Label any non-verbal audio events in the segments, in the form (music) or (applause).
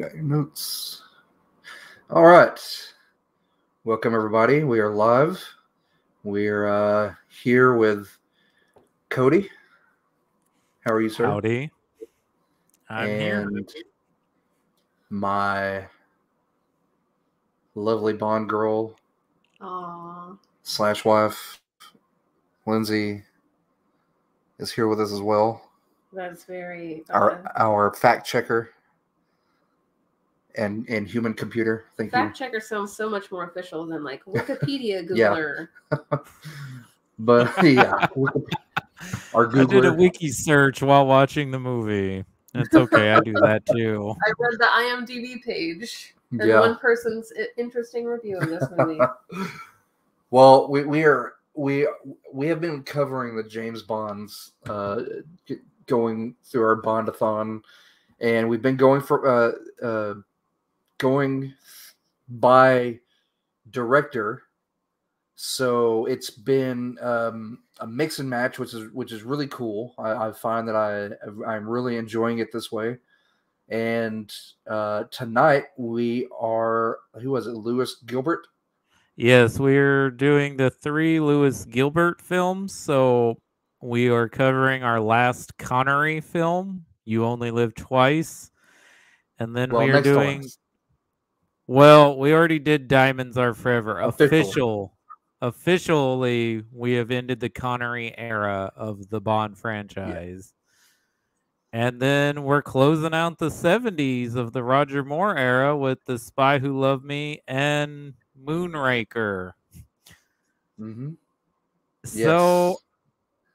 You got your notes. All right. Welcome, everybody. We are live. We're uh, here with Cody. How are you, sir? Howdy. I'm here. and my lovely Bond girl Aw. slash wife, Lindsay, is here with us as well. That's very Our uh, our fact checker and and human computer. Thank fact checker sounds so much more official than like (laughs) Wikipedia (laughs) Googler. you. (laughs) But yeah, our I did a wiki search while watching the movie. That's okay. I do that too. I read the IMDb page and Yeah. one person's interesting review of this movie. well, we, we are we we have been covering the James Bonds, uh, going through our Bondathon, and we've been going for uh, uh, going by director. So it's been um, a mix and match, which is which is really cool. I, I find that I I'm really enjoying it this way. And uh, tonight we are who was it? Lewis Gilbert. Yes, we're doing the three Lewis Gilbert films. So we are covering our last Connery film, You Only Live Twice. And then Well, we are doing. Well, we already did Diamonds Are Forever. Officially. Official. Officially, we have ended the Connery era of the Bond franchise. And then we're closing out the 70s of the Roger Moore era with The Spy Who Loved Me and Moonraker. Mm-hmm. So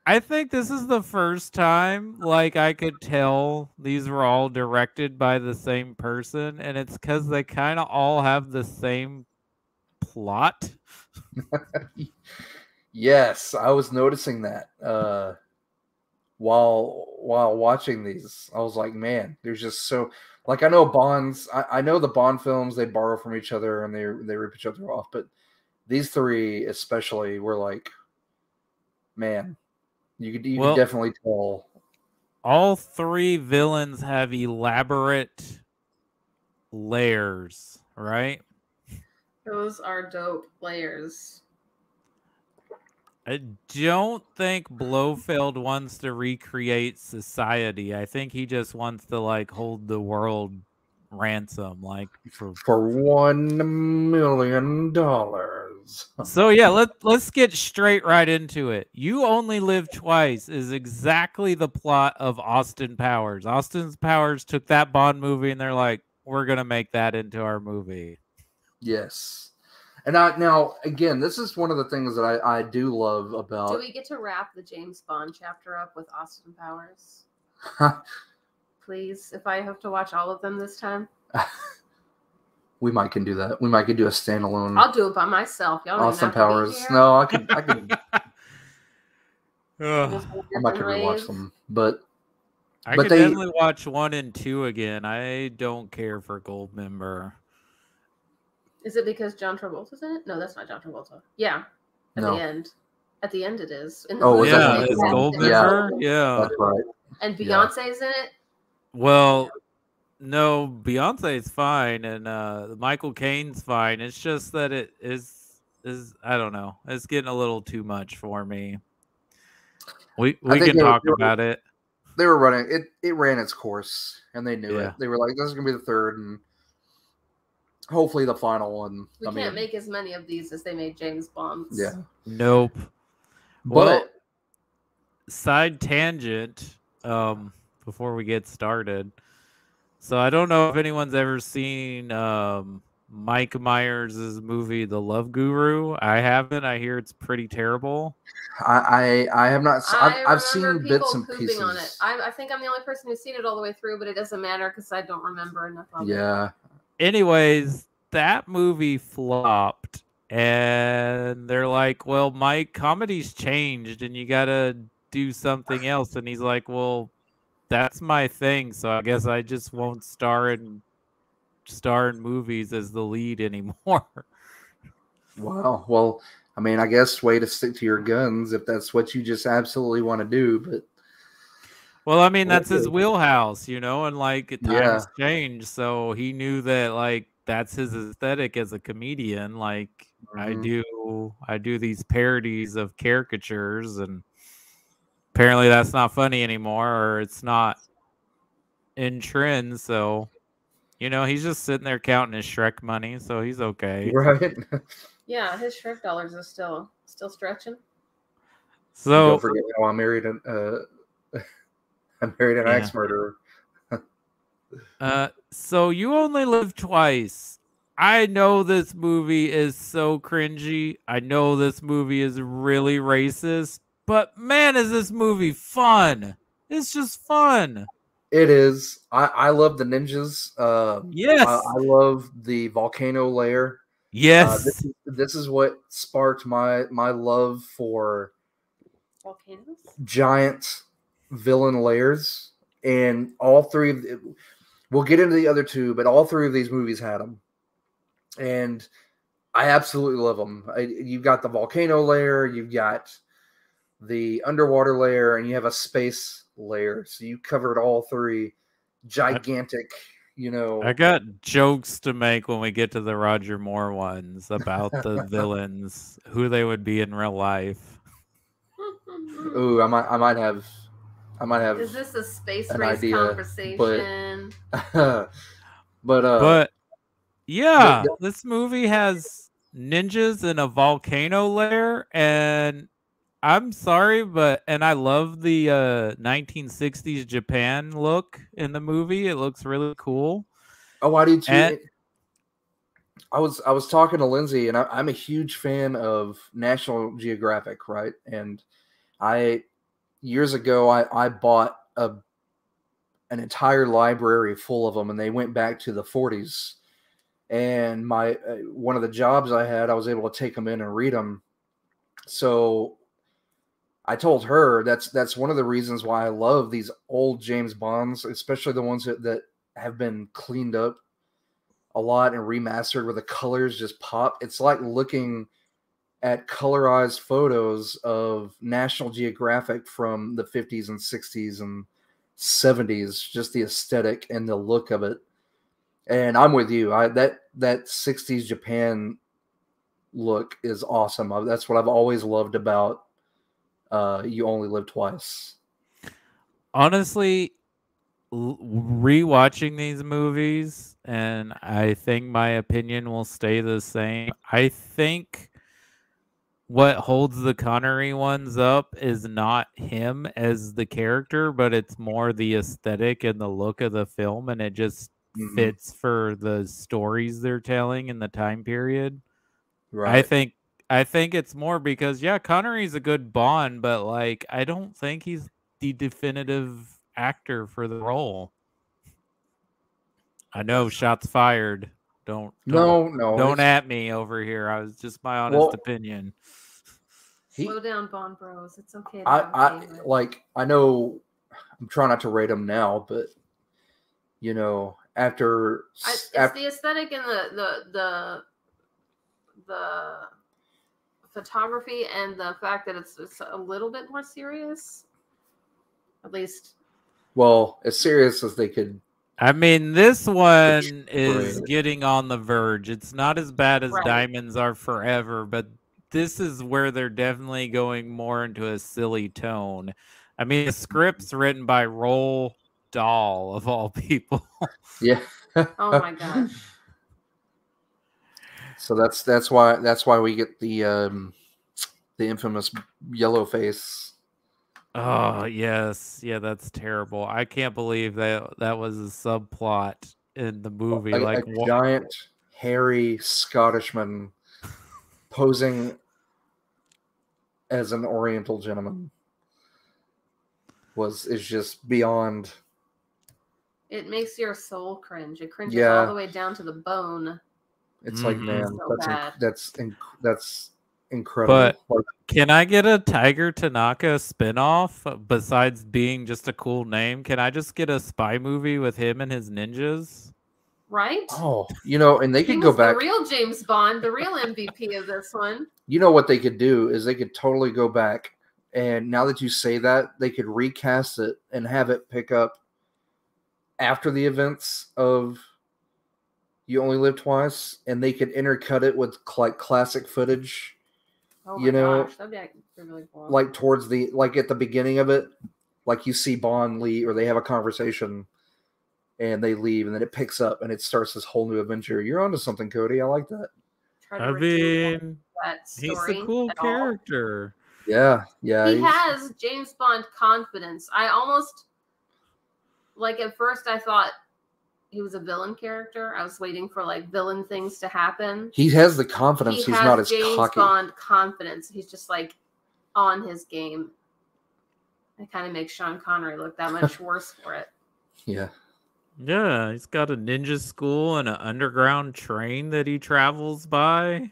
I think this is the first time like I could tell these were all directed by the same person and it's cuz they kind of all have the same plot. (laughs) Yes, I was noticing that uh, while while watching these. I was like, man, there's just so like I know Bonds. I, I know the Bond films they borrow from each other and they they rip each other off, but these three especially were like, man, you could you Well- could definitely tell. All three villains have elaborate layers, right? Those are dope players. I don't think Blofeld wants to recreate society. I think he just wants to like hold the world ransom like for For one million dollars. (laughs) So yeah, let let's get straight right into it. You only live twice is exactly the plot of Austin Powers. Austin Powers took that Bond movie and they're like, we're gonna make that into our movie. Yes. And I now again, this is one of the things that I, I do love about. Do about we get to wrap the James Bond chapter up with Austin Powers? (laughs) Please, if I have to watch all of them this time, (laughs) we might can do that. We might could do a standalone I'll do it by myself. Y'all don't Austin even have to be Powers. here. No, I can. I could Ugh. Just I might could rewatch raves. them. But I But could they- definitely watch one and two again. I don't care for Goldmember. Is it because John Travolta's in it? No, that's not John Travolta. Yeah, at No. the end. At the end, it is. In Oh, movie, yeah, the they it's one? cast. Yeah. Yeah. that's right. And Yeah. Beyonce's in it. Well, no, Beyonce's fine and uh Michael Caine's fine. It's just that it is is I don't know. It's getting a little too much for me. We we can they were talk about it. They were running it it ran its course and they knew Yeah. it. They were like, This is gonna be the third and hopefully the final one. We I can't mean, make as many of these as they made James Bonds. yeah. Nope. But Well, side tangent um before we get started. So I don't know if anyone's ever seen um Mike Myers' movie The Love Guru. I haven't. I hear it's pretty terrible. I, I I have not s- I I've, I've seen bits and pieces. on it. I, I think I'm the only person who's seen it all the way through, but it doesn't matter because I don't remember enough of it. yeah. anyways, that movie flopped, and they're like, "Well, Mike, comedy's changed, and you gotta do something else." And he's like, "Well, that's my thing, so I guess I just won't star in star in movies as the lead anymore." (laughs) Wow. Well, I mean, I guess way to stick to your guns if that's what you just absolutely want to do. But Well, I mean, that's his wheelhouse, you know, and like times Yeah. change, so he knew that like that's his aesthetic as a comedian. Like I Mhm. do, I do these parodies of caricatures, and apparently that's not funny anymore, or it's not in trend. So, you know, he's just sitting there counting his Shrek money, so he's okay. (laughs) Right. Yeah, his Shrek dollars are still still stretching. So Don't forget how I married an uh, (laughs) I married an Yeah. axe murderer. (laughs) Uh, so you only live twice. I know this movie is so cringy. I know this movie is really racist, but man, is this movie fun? It's just fun. It is. I, I love the ninjas. Uh, Yes. I, I love the volcano layer. Uh, yes. this, is, this is what sparked my my love for Volcanoes. giant villain layers, and all three of the, we'll get into the other two, but all three of these movies had them, and I absolutely love them. I, you've got the volcano layer, you've got the underwater layer, and you have a space layer. So you covered all three. Gigantic, you know. I got jokes to make when we get to the Roger Moore ones about the (laughs) villains, who they would be in real life. (laughs) Ooh, I might, I might have, I might have. Is this a space an race idea, conversation? (laughs) but uh, but yeah, the- this movie has ninjas in a volcano lair, and I'm sorry, but and I love the uh, 1960s Japan look in the movie. It looks really cool. Oh, why do you? And- I was I was talking to Lindsay, and I, I'm a huge fan of National Geographic, right? And I years ago I I bought a an entire library full of them, and they went back to the 40s. And my uh, one of the jobs I had, I was able to take them in and read them. So I told her that's that's one of the reasons why I love these old James Bonds, especially the ones that, that have been cleaned up a lot and remastered where the colors just pop. It's like looking at colorized photos of National Geographic from the 50s and 60s and 70s, just the aesthetic and the look of it. And I'm with you. I that that 60s Japan look is awesome. That's what I've always loved about uh You Only Live Twice. Honestly, rewatching these movies, and I think my opinion will stay the same. I think what holds the Connery ones up is not him as the character, but it's more the aesthetic and the look of the film, and it just Mhm. fits for the stories they're telling in the time period. Right. I think I think it's more because yeah, Connery's a good Bond, but like I don't think he's the definitive actor for the role. I know shots fired. Don't, don't no, no. don't at me over here. I was just my honest Well, opinion. he- Slow down, Bond Bros. It's okay. To I, have a I favorite. like I know I'm trying not to rate him now, but you know, after I, s- it's after the aesthetic and the the the the photography and the fact that it's, it's a little bit more serious. At least, well, as serious as they could I mean, this one is Right. getting on the verge. It's not as bad as Right. Diamonds Are Forever, but this is where they're definitely going more into a silly tone. I mean, the script's written by Roald Dahl, of all (laughs) people. yeah. oh my gosh, So that's that's why that's why we get the um the infamous yellow face. Oh yes, yeah, that's terrible. I can't believe that that was a subplot in the movie. A, like, a giant hairy Scottishman (laughs) posing as an oriental gentleman was is just beyond it makes your soul cringe. It cringes Yeah. all the way down to the bone. It's like Mhm. man So that's inc- that's inc- that's incredible But- Like, can I get a Tiger Tanaka spinoff besides being just a cool name? Can I just get a spy movie with him and his ninjas? Right? oh you know and they he could go back the real James Bond, the real MVP of this one. you know what they could do is they could totally go back And now that you say that, they could recast it and have it pick up after the events of You Only Live Twice, and they could intercut it with like classic footage, Oh You know, gosh, that'd be like, really cool. like towards the like at the beginning of it, like you see Bond leave or they have a conversation and they leave, and then it picks up and it starts this whole new adventure. You're onto something, Cody. I like that. I mean, he's story a cool at all. character. Yeah, yeah. he has James Bond confidence. I almost like at first I thought he was a villain character. I was waiting for like villain things to happen. He has the confidence. He He's has not as James cocky. Bond confidence. He's just like on his game. It kind of makes Sean Connery look that much (laughs) worse for it. Yeah. Yeah, he's got a ninja school and an underground train that he travels by.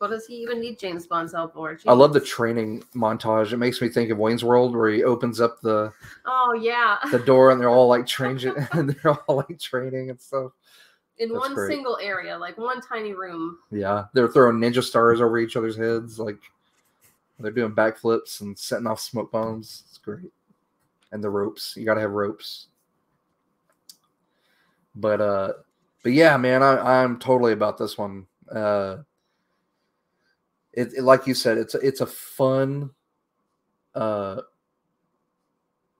What does he even need James Bond's help for? I love the training montage. It makes me think of Wayne's World where he opens up the, Oh yeah. the door and they're all like (laughs) training (laughs) and they're all like training and stuff. In That's one great. single area, like one tiny room. Yeah. They're throwing ninja stars over each other's heads. Like they're doing backflips and setting off smoke bombs. It's great. And the ropes. You gotta have ropes. But uh but yeah, man, I, I'm totally about this one. Uh it, it- like you said, it's a, it's a fun uh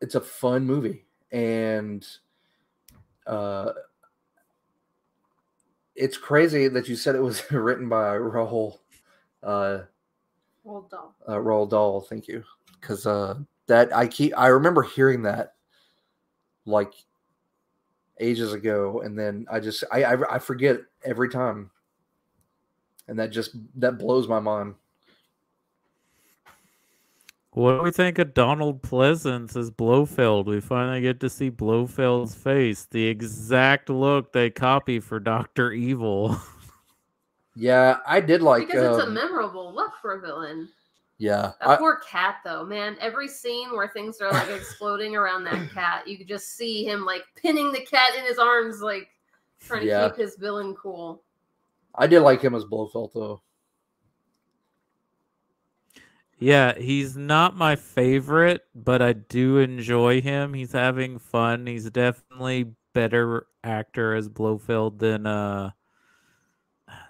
it's a fun movie and uh it's crazy that you said it was (laughs) written by Raul uh Old doll. uh Roald Dahl, thank you. Cuz uh that I keep I remember hearing that like ages ago and then I just I I, I forget every time. And that just that blows my mind. What do we think of Donald Pleasence as Blofeld? We finally get to see Blofeld's face, the exact look they copy for Doctor Evil. (laughs) Yeah, I did like because it's a um, memorable look for a villain. yeah. That I, poor cat, though, man. Every scene where things are like exploding around that (coughs) cat, you could just see him like pinning the cat in his arms, like trying to Yeah. keep his villain cool. I did like him as Blofeld though. yeah, he's not my favorite, but I do enjoy him. He's having fun. He's definitely better actor as Blofeld than uh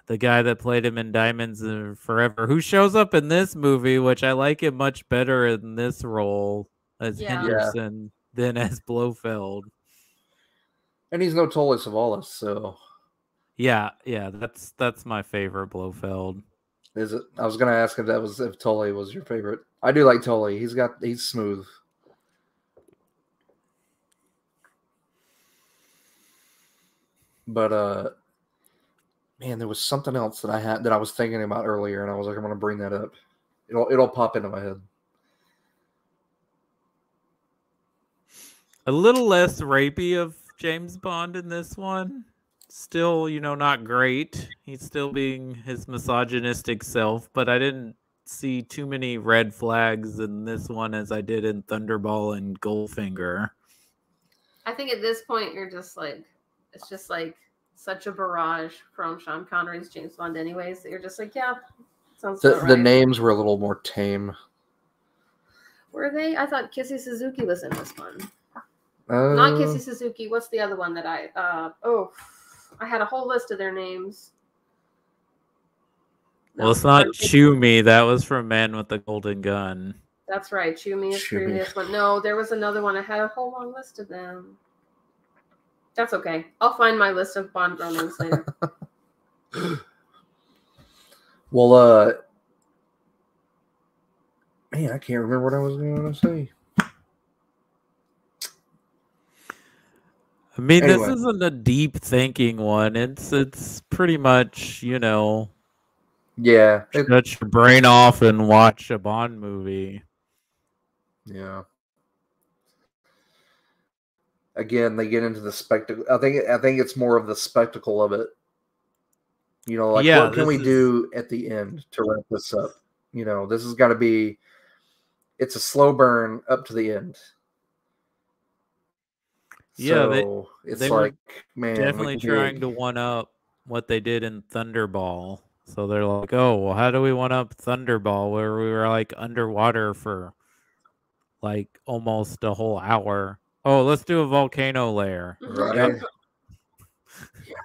the guy that played him in Diamonds Are Forever, who shows up in this movie, which I like him much better in this role as Yeah. Yeah. Henderson than as Blofeld. And he's no Telly Savalas, so Yeah, yeah, that's that's my favorite Blofeld. is it I was gonna ask if that was if Telly was your favorite. I do like Telly. He's got he's smooth. But uh man, there was something else that I had that I was thinking about earlier, and I was like, I'm gonna bring that up. It'll it'll pop into my head. A little less rapey of James Bond in this one. Still, you know, not great. He's still being his misogynistic self, but I didn't see too many red flags in this one as I did in Thunderball and Goldfinger. I think at this point, you're just like, it's just like such a barrage from Sean Connery's James Bond, anyways, that you're just like, yeah, sounds The about the names were a little more tame. Were they? I thought Kissy Suzuki was in this one. Uh, Not Kissy Suzuki. What's the other one that I? uh Oh, I had a whole list of their names. Well, No, it's not I'm Chew Mee. That was from Man with the Golden Gun. That's right. Chew Mee is Chew Mee. previous one. No, there was another one. I had a whole long list of them. That's okay. I'll find my list of Bond girl names later. (laughs) Well, uh, man, I can't remember what I was going to say. I mean, Anyway. this isn't a deep thinking one. It's it's pretty much, you know, Yeah, it- shut your brain off and watch a Bond movie. yeah. Again, they get into the spectacle. I think I think it's more of the spectacle of it. You know, like Yeah, what can we is- do at the end to wrap this up? You know, this has got to be. It's a slow burn up to the end. Yeah, they- So it's they were like man, Definitely can trying to one up what they did in Thunderball. So they're like, "Oh, well, how do we one up Thunderball where we were like underwater for like almost a whole hour? Oh, let's do a volcano layer." Mm-hmm. Right. (laughs) Yeah.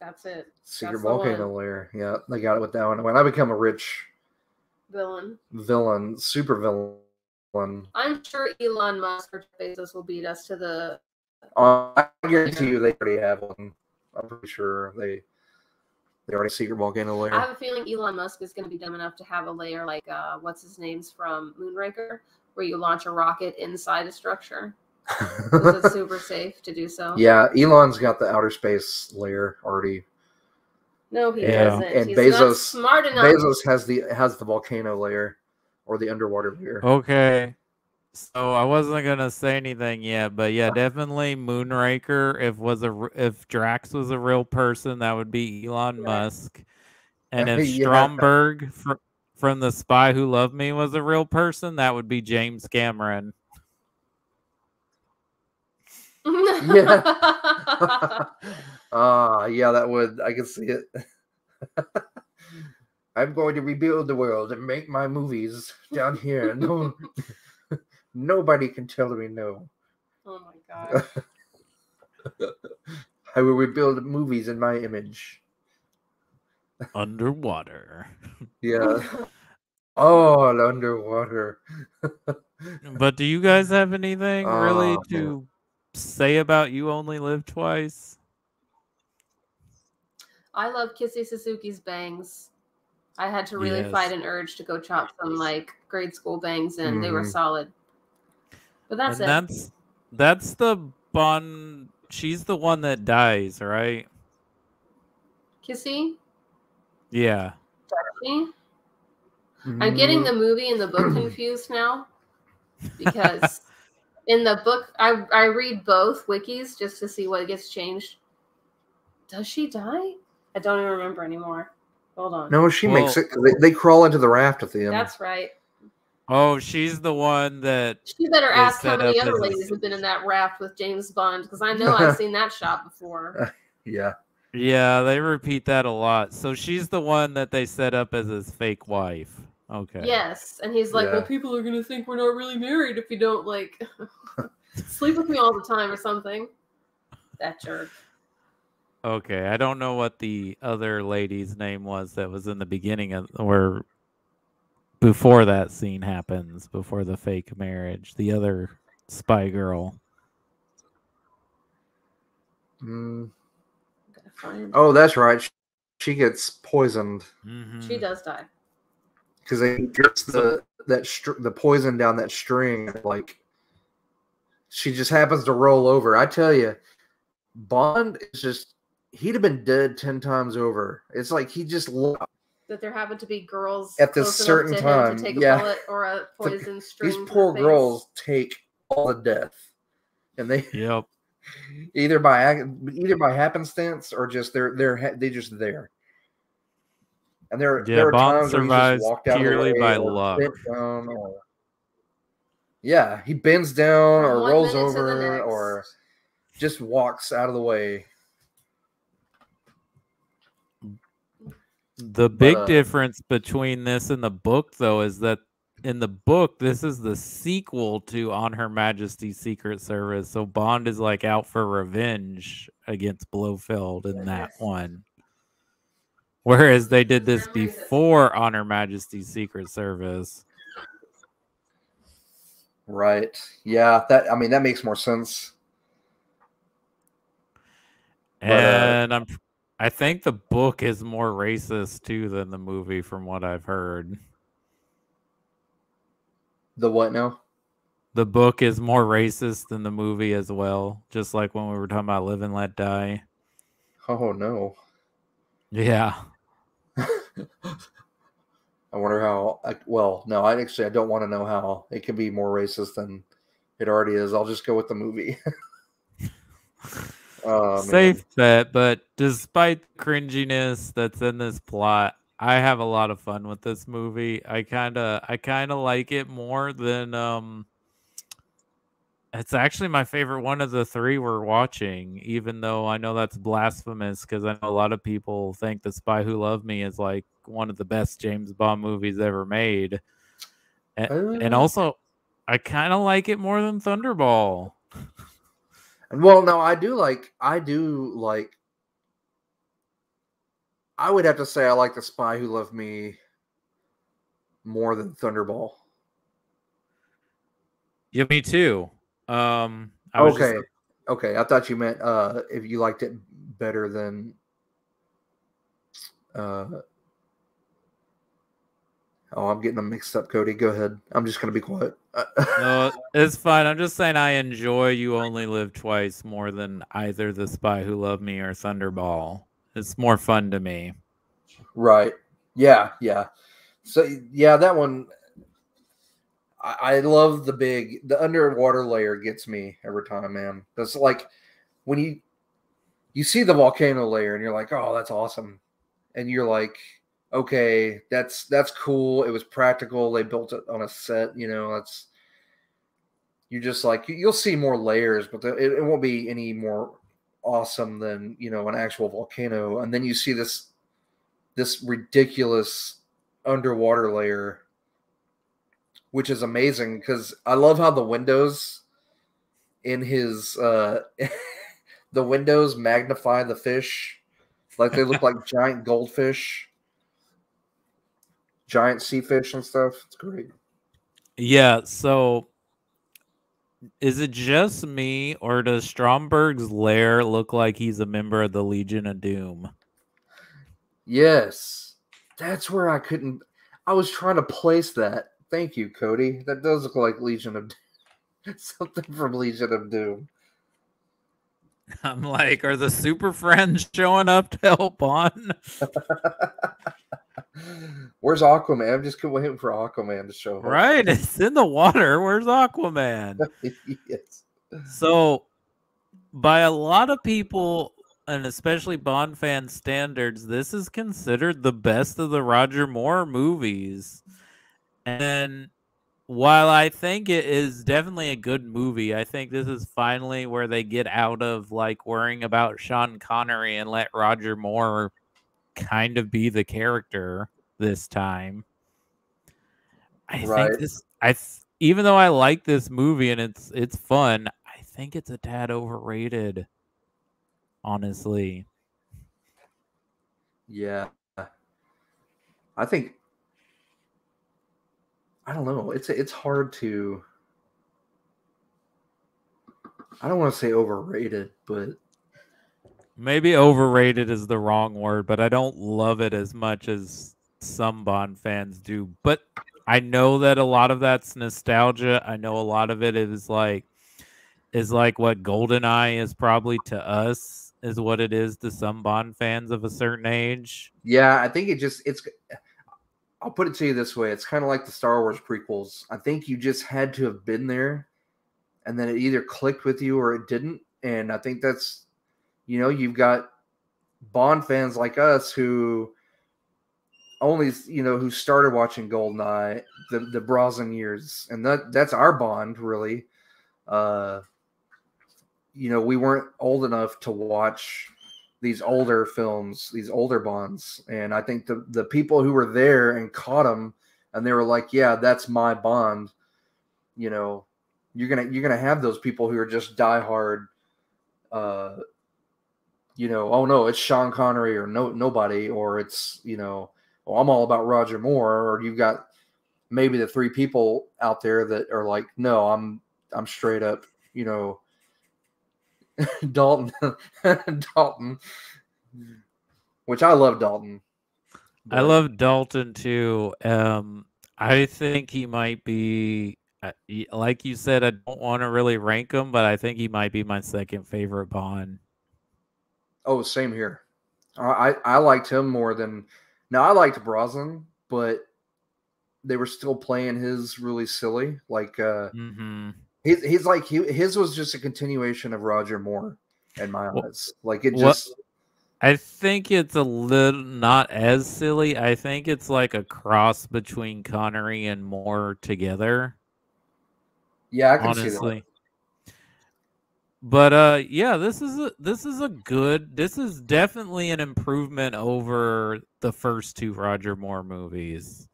That's it. Secret That's volcano one. layer. Yeah, they got it with that one. When I become a rich Villain. villain, super villain, I'm sure Elon Musk or Bezos will beat us to the. uh, I guarantee you they already have one. I'm pretty sure they they already secret volcano layer. I have a feeling Elon Musk is going to be dumb enough to have a layer like uh, what's his name's from Moonraker, where you launch a rocket inside a structure. 'cause it's (laughs) super safe to do so. yeah, Elon's got the outer space layer already. No, he Yeah. doesn't. And He's not Bezos- smart enough. Bezos has the has the volcano layer or the underwater layer. Okay. So I wasn't gonna say anything yet, but yeah, definitely Moonraker. If was a if Drax was a real person, that would be Elon Yeah. Musk. And if (laughs) Yeah. Stromberg fr- from The Spy Who Loved Me was a real person, that would be James Cameron. Yeah. Ah, (laughs) (laughs) yeah, that would I can see it. I'm going to rebuild the world and make my movies down here. (laughs) No, nobody can tell me no. oh my (laughs) god. I will rebuild movies in my image. Underwater. Yeah. (laughs) Oh, and underwater. But do you guys have anything really Oh, man. to say about You Only Live Twice? I love Kissy Suzuki's bangs. I had to really Yes. fight an urge to go chop some like grade school bangs in. They were Mhm. solid. But that's and it. that's that's the Bond. She's the one that dies, right? Kissy? Yeah. Me? I'm getting Mm, the movie and the book (clears throat) confused now because in the book I I read both wikis just to see what gets changed. Does she die? I don't even remember anymore. Hold on. No, she makes it. They, they crawl into the raft at the end. That's right. Oh, she's the one that. She better ask how many other as a- ladies have been in that raft with James Bond because I know I've (laughs) seen that shot before. (laughs) yeah. Yeah, they repeat that a lot. So she's the one that they set up as his fake wife. Okay. Yes, and he's like, Yeah. "Well, people are gonna think we're not really married if you don't like (laughs) sleep with me all the time or something." That jerk. Okay. I don't know what the other lady's name was that was in the beginning of or before that scene happens, before the fake marriage. The other spy girl. Mm. I'm gonna find. Oh, that's right. She, she gets poisoned Mhm. She does die. because they drips the that str- the poison down that string. Like she just happens to roll over. I tell you, Bond is just he'd have been dead ten times over. It's like he just lo- That there happen to be girls At this certain to time, to take yeah. a bullet or a poison string. these to the poor girls take all the death, and they (laughs) Yep. either by either by happenstance or just they're they're ha- they just there. And there, Yeah, there are Bond times where he just walked out purely by or luck. or- yeah, he bends down or one rolls minute to the over or just walks out of the way. The big uh, difference between this and the book, though, is that in the book, this is the sequel to On Her Majesty's Secret Service. So Bond is like out for revenge against Blofeld in that one. Whereas they did this before On Her Majesty's Secret Service. Right. Yeah, that I mean that makes more sense. But, uh, And I'm I think the book is more racist too than the movie from what I've heard. The what now? The book is more racist than the movie as well, just like when we were talking about Live and Let Die. Oh no. Yeah. (laughs) I wonder how. I, well, no, I actually I don't want to know how it can be more racist than it already is. I'll just go with the movie. (laughs) (laughs) Oh. Safe bet, but despite cringiness that's in this plot, I have a lot of fun with this movie. I kind of I kind of like it more than um It's actually my favorite one of the three we're watching, even though I know that's blasphemous because I know a lot of people think The Spy Who Loved Me is like one of the best James Bond movies ever made. And, and Uh, also, I kind of like it more than Thunderball. And well, no, I do like I do like I would have to say I like the spy who loved me more than Thunderball. Yeah, me too. Um, I was just- Okay. Okay. I thought you meant uh if you liked it better than uh Oh, I'm getting them mixed up, Cody. Go ahead. I'm just gonna be quiet. (laughs) no, it's fine. I'm just saying I enjoy You Only Live Twice more than either The Spy Who Loved Me or Thunderball. It's more fun to me. Right. Yeah, yeah. So yeah, that one I, I love the big the underwater layer gets me every time, man. That's like when you you see the volcano layer and you're like, oh, that's awesome. And you're like, okay, that's that's cool. It was practical. They built it on a set, you know, that's you're just like you- you'll see more layers, but the, it, it won't be any more awesome than you know an actual volcano. And then you see this this ridiculous underwater layer, which is amazing because I love how the windows in his uh (laughs) the windows magnify the fish like they look like giant goldfish giant sea fish and stuff. It's great. Yeah, so is it just me or does Stromberg's lair look like he's a member of the Legion of Doom? yes. That's where i couldn't i was trying to place that. Thank you cody. That does look like legion of (laughs) something from legion of doom. I'm like, are the Super Friends showing up to help on? (laughs) Where's Aquaman? I'm just waiting for Aquaman to show up. Right, (laughs) it's in the water. Where's Aquaman? (laughs) yes. So, by a lot of people, and especially Bond fan standards, this is considered the best of the Roger Moore movies. And while I think it is definitely a good movie, I think this is finally where they get out of like worrying about Sean Connery and let Roger Moore kind of be the character this time. I Right. think this I even though I like this movie and it's it's fun, I think it's a tad overrated. Honestly. Yeah. I think I don't know. It's it's hard to I don't want to say overrated, but Maybe overrated is the wrong word, but I don't love it as much as some Bond fans do. But I know that a lot of that's nostalgia. I know a lot of it is like is like what GoldenEye is probably to us is what it is to some Bond fans of a certain age. yeah, I think it just it's I'll put it to you this way. It's kind of like the Star Wars prequels. I think you just had to have been there and then it either clicked with you or it didn't. And I think that's you know, you've got Bond fans like us who only you know who started watching Goldeneye the the Brosnan years, and that that's our Bond really. Uh, you know, we weren't old enough to watch these older films, these older Bonds, and I think the the people who were there and caught them, and they were like, "Yeah, that's my Bond." You know, you're gonna you're gonna have those people who are just diehard. Uh, you know, oh no, it's Sean Connery or no nobody, or it's you know, well, I'm all about Roger Moore, or you've got maybe the three people out there that are like, no, I'm I'm straight up, you know, (laughs) Dalton, (laughs) Dalton, which I love Dalton. I love Dalton too. Um, I think he might be, uh, like you said, I don't want to really rank him, but I think he might be my second favorite Bond. Oh, same here. I I liked him more than now. I liked Brosnan, but they were still playing his really silly. Like uh, hmm he's he's like he his was just a continuation of Roger Moore in my Wha- eyes. Like it just I think it's a little not as silly. I think it's like a cross between Connery and Moore together. yeah, I can see that. But uh yeah this is a this is a good this is definitely an improvement over the first two roger moore movies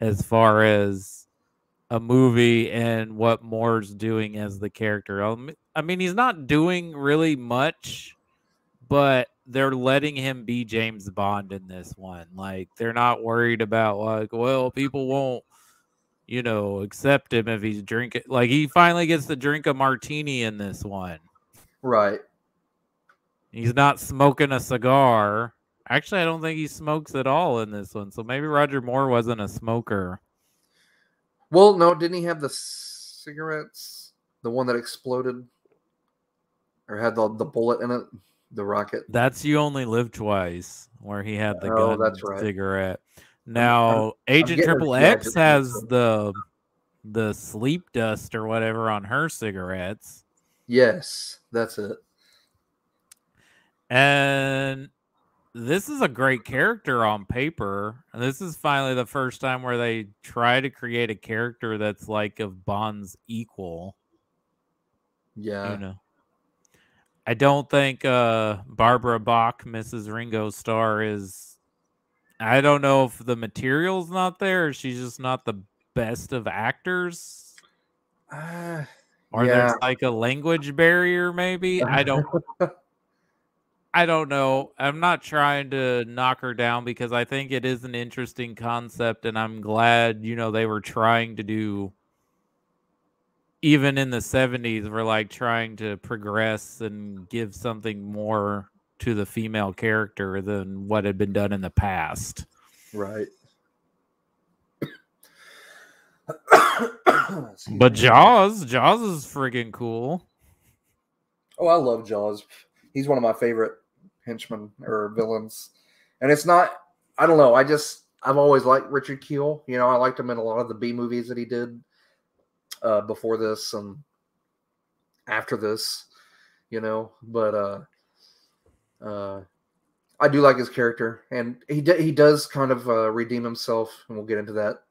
as far as a movie and what moore's doing as the character. I mean he's not doing really much but they're letting him be james bond in this one. Like they're not worried about like well people won't you know, accept him if he's drinking. Like he finally gets to drink a martini in this one. Right. He's not smoking a cigar. Actually, I don't think he smokes at all in this one. So maybe Roger Moore wasn't a smoker. Well, no, didn't he have the cigarettes? The one that exploded or had the, the bullet in it, the rocket. That's You Only Live Twice, where he had the Oh, gun that's right. cigarette. Now, Agent Triple X has the the sleep dust or whatever on her cigarettes. Yes, that's it. And this is a great character on paper. This is finally the first time where they try to create a character that's like of Bond's equal. Yeah. You know. I don't think uh Barbara Bach, Mrs. Ringo Starr, is I don't know if the material's not there or she's just not the best of actors. Uh, Or yeah. there's like a language barrier, maybe. I don't (laughs) I don't know. I'm not trying to knock her down because I think it is an interesting concept, and I'm glad you know they were trying to do. Even in the 70s, we're like trying to progress and give something more to the female character than what had been done in the past. right. (coughs) But. Jaws, Jaws is friggin' cool. Oh, I love Jaws. He's one of my favorite henchmen or villains. And it's not I don't know, I just I've always liked Richard Kiel. You know, I liked him in a lot of the B movies that he did uh before this and after this, you know, but uh uh I do like his character and he d- he does kind of uh, redeem himself and we'll get into that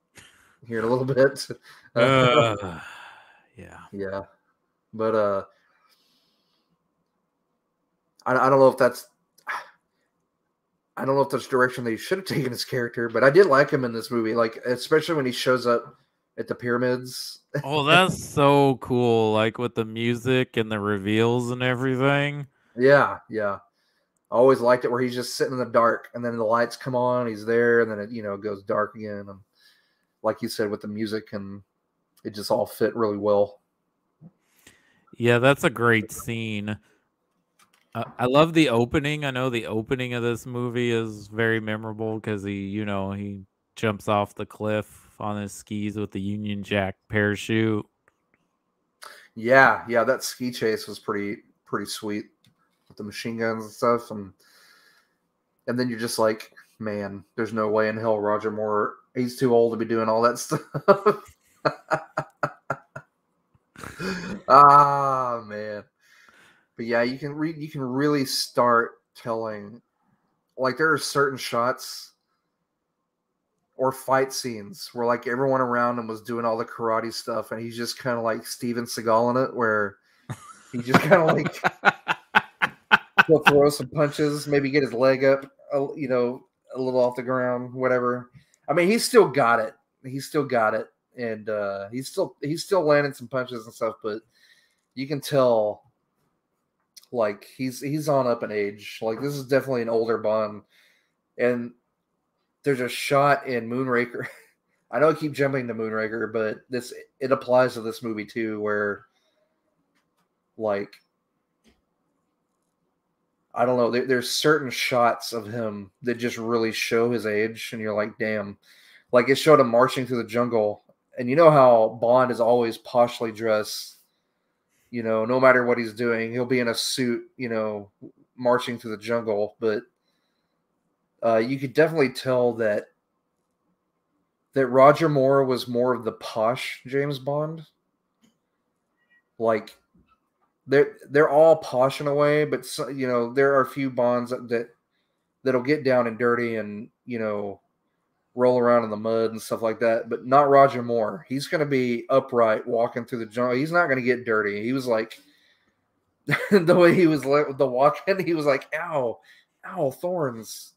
here in a little (laughs) bit. Uh, (laughs) yeah. Yeah, but uh, I, I don't know if that's I don't know if that's direction they should have taken his character, but I did like him in this movie, like especially when he shows up at the pyramids. Oh, that's (laughs) so cool. Like with the music and the reveals and everything. Yeah, yeah. I always liked it where he's just sitting in the dark, and then the lights come on, he's there, and then it you know goes dark again, and like you said with the music, and it just all fit really well. Yeah, that's a great scene. Uh, I love the opening. I know the opening of this movie is very memorable because he, you know, he jumps off the cliff on his skis with the Union Jack parachute. Yeah, yeah, that ski chase was pretty pretty sweet the machine guns and stuff, and and then you're just like, man, there's no way in hell Roger Moore he's too old to be doing all that stuff. (laughs) ah man, but yeah, you can read you can really start telling like there are certain shots or fight scenes where like everyone around him was doing all the karate stuff and he's just kind of like Steven Seagal in it where he just kind of like (laughs) throw some punches, maybe get his leg up, you know, a little off the ground, whatever. I mean, he's still got it. He's still got it, and uh, he's still he's still landing some punches and stuff. But you can tell, like he's he's on up in age. Like this is definitely an older Bond, and there's a shot in Moonraker. (laughs) I know I keep jumping to Moonraker, but this it applies to this movie too, where like I don't know. There, there's certain shots of him that just really show his age, and you're like, damn. Like it showed him marching through the jungle, and you know how Bond is always poshly dressed. You know, no matter what he's doing, he'll be in a suit. You know, marching through the jungle, but uh, you could definitely tell that that Roger Moore was more of the posh James Bond. Like they're they're all posh in a way, but so, you know there are a few Bonds that, that that'll get down and dirty and you know roll around in the mud and stuff like that. But not Roger Moore. He's going to be upright walking through the jungle. He's not going to get dirty. He was like (laughs) the way he was like the walking, he was like, "Ow, ow, thorns,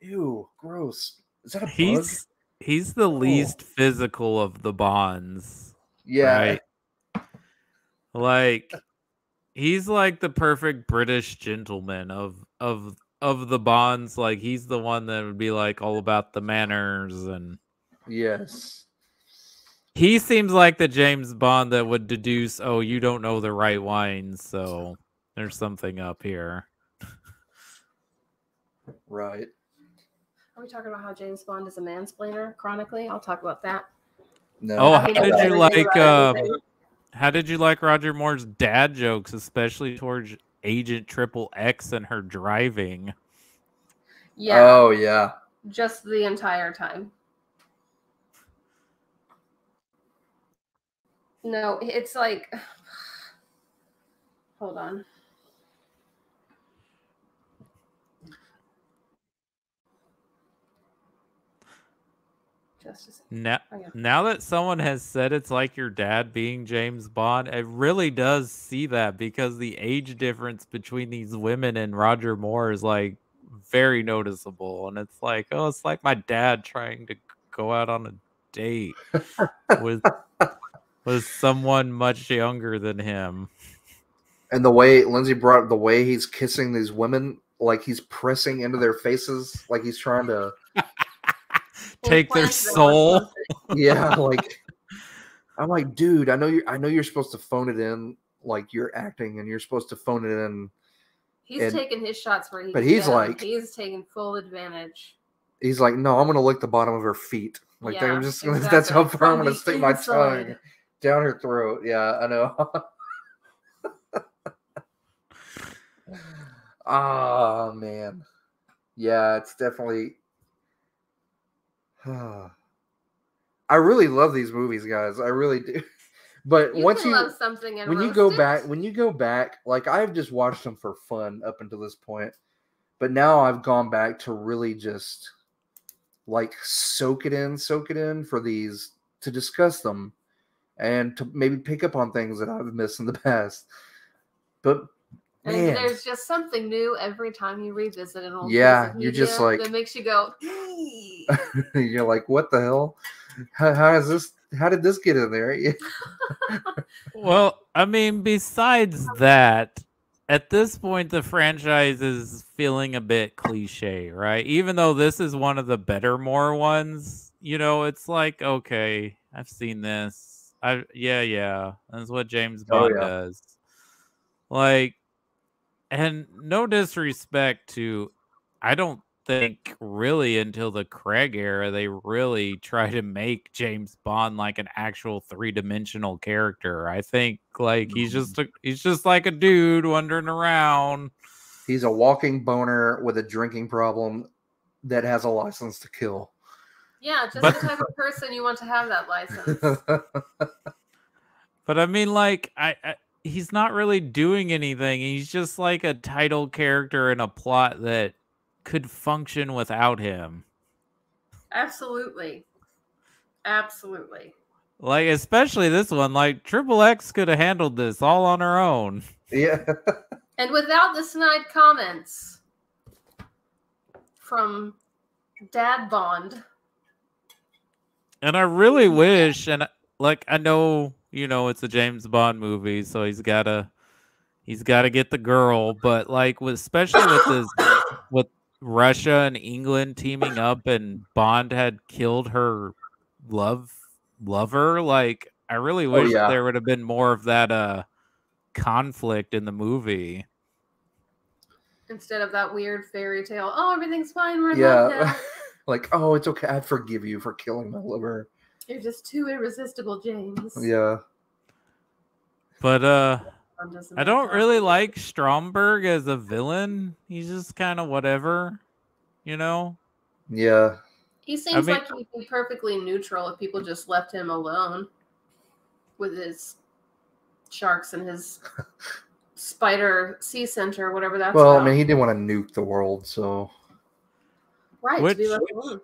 ew, gross." Is that a bug? He's he's the oh. least physical of the bonds. Yeah, Right. Like he's like the perfect British gentleman of of of the bonds. Like he's the one that would be like all about the manners and yes, he seems like the James Bond that would deduce, oh, you don't know the right wines, so there's something up here. right. Are we talking about how James Bond is a mansplainer chronically? I'll talk about that. No, Oh, how think did you everything like about um everything. How did you like Roger Moore's dad jokes, especially towards Agent Triple X and her driving? Yeah, Oh yeah. just the entire time. No, it's like (sighs) hold on. Just a second. Now, oh, Okay. now that someone has said it's like your dad being James Bond, it really does see that because the age difference between these women and Roger Moore is like very noticeable. And it's like, oh, it's like my dad trying to go out on a date with (laughs) with someone much younger than him. And the way Lindsay brought up the way he's kissing these women, like he's pressing into their faces, like he's trying to, Take their Implants them or soul. (laughs) yeah, (laughs) like I'm like, dude, I know you, I know you're supposed to phone it in, like you're acting, and you're supposed to phone it in. He's And- taking his shots where he but he's get 'em. like- he's taking full advantage. He's like, no, I'm gonna lick the bottom of her feet. Like Yeah, I'm just, (laughs) that's how exactly. far I'm gonna stick my inside. tongue down her throat. Yeah, I know. Ah man, yeah, it's definitely. (sighs) I really love these movies, guys. I really do. (laughs) But You once you love something and when you go it. back when you go back like i've just watched them for fun up until this point but now i've gone back to really just like soak it in soak it in for these to discuss them and to maybe pick up on things that i've missed in the (laughs) past but And man there's just something new every time you revisit an old. piece Yeah, of you're just like- that makes you go. (laughs) you're like what the hell how, how is this how did this get in there (laughs) Well, I mean, besides that, at this point, the franchise is feeling a bit cliche, right? Even though this is one of the better more ones, you know, it's like, okay, I've seen this. I yeah, yeah, that's what James Oh, Bond yeah. does. Like, and no disrespect to, I don't think really until the Craig era they really try to make James Bond like an actual three dimensional character. I think like he's mm-hmm. just a, he's just like a dude wandering around. he's a walking boner with a drinking problem that has a license to kill Yeah, just But- the type of person you want to have that license. (laughs) But I mean, like I, I he's not really doing anything. He's just like a title character in a plot that could function without him. Absolutely. Absolutely. Like especially this one. Like Triple X could have handled this all on her own. yeah (laughs) And without the snide comments from Dad Bond. And I really wish, and like I know, you know, it's a James Bond movie, so he's gotta he's gotta get the girl, but like with especially with this with Russia and England teaming up and Bond had killed her love lover, like I really wish yeah. there would have been more of that uh conflict in the movie. Instead of that weird fairy tale. Oh, everything's fine. We're in yeah (laughs) like oh it's okay i forgive you for killing my lover You're just too irresistible, James. yeah But uh I don't really like Stromberg as a villain. He's just kind of whatever, you know? yeah He seems mean- like he'd be perfectly neutral if people just left him alone with his sharks and his (laughs) spider sea center, whatever that's well i mean he didn't want to nuke the world so right Which- to be left alone.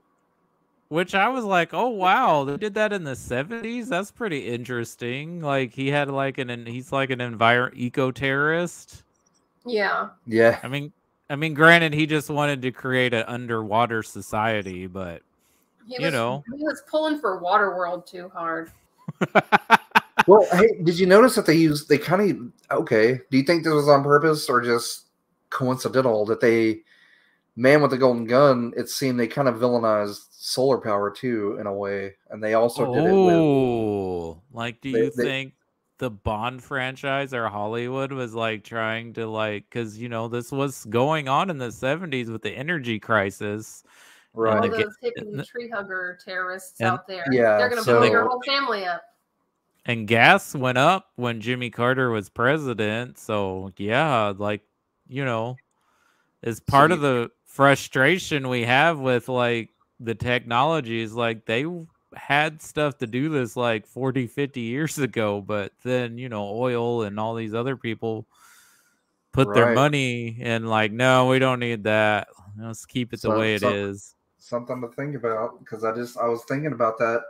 Which I was like, oh wow, they did that in the seventies. That's pretty interesting. Like he had like an he's like an envir eco terrorist. Yeah. Yeah. I mean, I mean, granted, he just wanted to create an underwater society, but He You was, know. he was pulling for Waterworld too hard. (laughs) Well, hey, did you notice that they used they kind of okay? Do you think this was on purpose or just coincidental that they man with the golden gun? It seemed they kind of villainized solar power too in a way, and they also did it with oh, like, do They- you they- think the Bond franchise or Hollywood was like trying to like, because you know this was going on in the seventies with the energy crisis. All right. the ga- those hippie the- tree hugger terrorists and- out there. Yeah, They're gonna so- blow your whole family up. and gas went up when Jimmy Carter was president. So yeah, like you know, as part of the frustration we have with like the technology is like they had stuff to do this like 40 50 years ago but then you know oil and all these other people put their money and like no we don't need that let's keep it the way it so- is something to think about because I just I was thinking about that